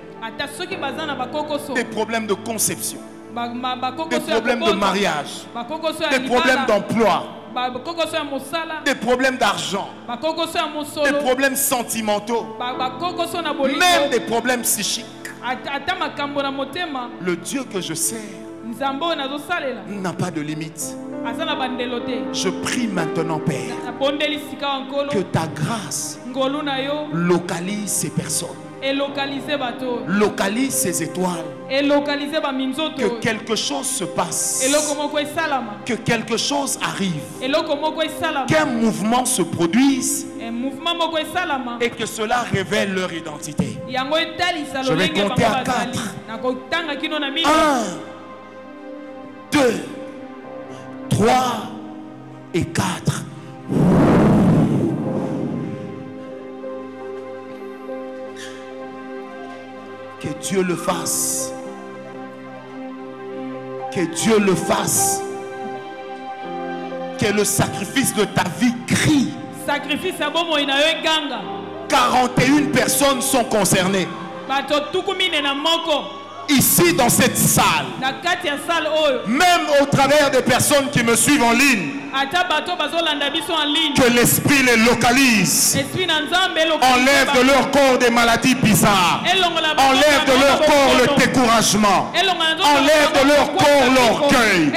[SPEAKER 1] des problèmes de conception, des problèmes de mariage, des problèmes d'emploi, des problèmes d'argent, des problèmes sentimentaux, même des problèmes psychiques. Le Dieu que je sers n'a pas de limite. Je prie maintenant, Père, que ta grâce localise ces personnes,
[SPEAKER 2] elokalize bato oyo
[SPEAKER 1] localise ces étoiles,
[SPEAKER 2] elokalize baminzoto
[SPEAKER 1] que quelque chose se passe,
[SPEAKER 2] esalama.
[SPEAKER 1] Que quelque chose arrive,
[SPEAKER 2] esalama.
[SPEAKER 1] Qu'un mouvement se produise. Et que cela révèle leur identité. Je vais compter à quatre. Un, deux, trois et quatre. Que Dieu le fasse. Que Dieu le fasse. Que le sacrifice de ta vie crie.
[SPEAKER 2] sacrifice eganga
[SPEAKER 1] 41 personnes sont concernées. Ici dans cette salle. Même au travers des personnes qui me suivent en ligne. Que l'esprit les localise. Enlève de leur corps des maladies bizarres. Enlève de leur corps le découragement. Enlève de leur corps l'orgueil.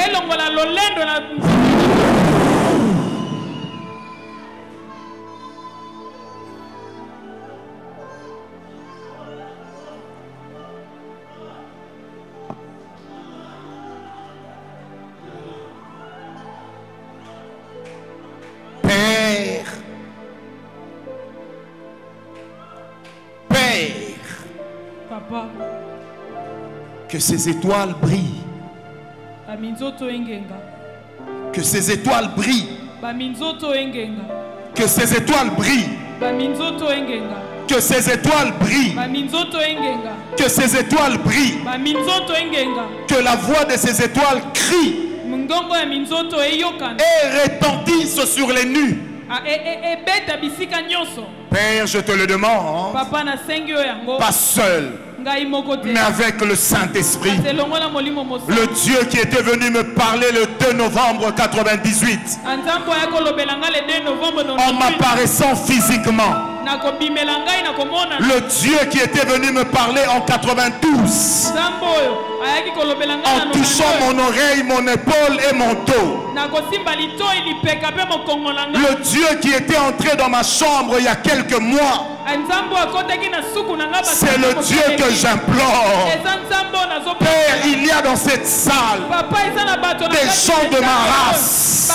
[SPEAKER 1] Que ces étoiles brillent. Que ces étoiles brillent. Que ces étoiles brillent. Que ces étoiles brillent. Que ces étoiles brillent. Que la voix de ces étoiles crie et retentisse sur les.
[SPEAKER 2] Ah, e- e- nyonso
[SPEAKER 1] Père, je te le demande, pas seul, mais avec le Saint-Esprit. Le Dieu qui était venu me parler le 2 novembre 98
[SPEAKER 2] nzambe aya kolobela ngai le 2 novembre
[SPEAKER 1] en
[SPEAKER 2] 98
[SPEAKER 1] m'apparaissant physiquement. Le Dieu qui était venu me parler en 92
[SPEAKER 2] nzambe oyo ayaki kolobela ngai na
[SPEAKER 1] en touchant
[SPEAKER 2] 92
[SPEAKER 1] mon oreille, mon épaule et mon dos. Le Dieu qui était entré dans ma chambre il y a quelques mois, c'est le Dieu que j'implore. Père, il y a dans cette salle Des gens de ma race.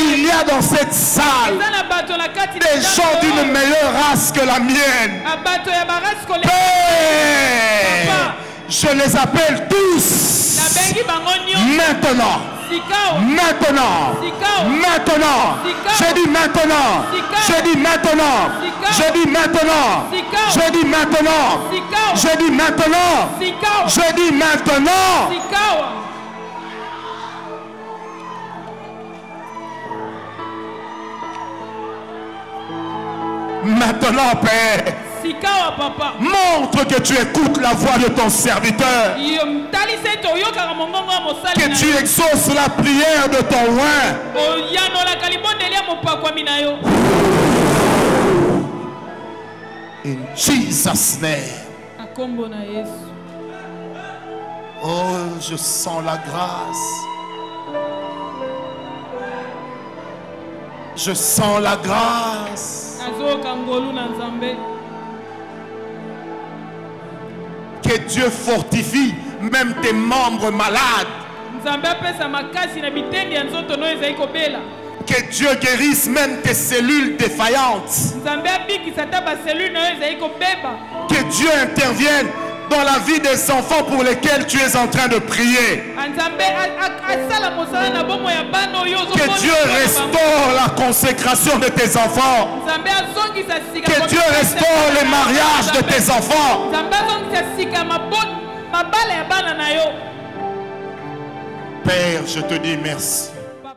[SPEAKER 1] Il y a dans cette salle des gens d'une meilleure race que la mienne.
[SPEAKER 2] Ah,
[SPEAKER 1] Père, je les appelle tous maintenant. Maintenant, maintenant, je dis maintenant, je dis maintenant, je dis maintenant, je dis maintenant, je dis maintenant, je dis maintenant. Maintenant, Père, montre que tu écoutes la voix de ton serviteur, que tu exauces la prière de ton roi. In Jesus' name. Oh, je sens la grâce. Je sens la grâce. Que Dieu fortifie même tes membres malades. Que Dieu guérisse même tes cellules défaillantes. Que Dieu intervienne dans la vie des enfants pour lesquels tu es en train de prier. Que Dieu restaure la consécration de tes enfants. Que Dieu restaure les mariages de tes enfants. Père, je te dis merci.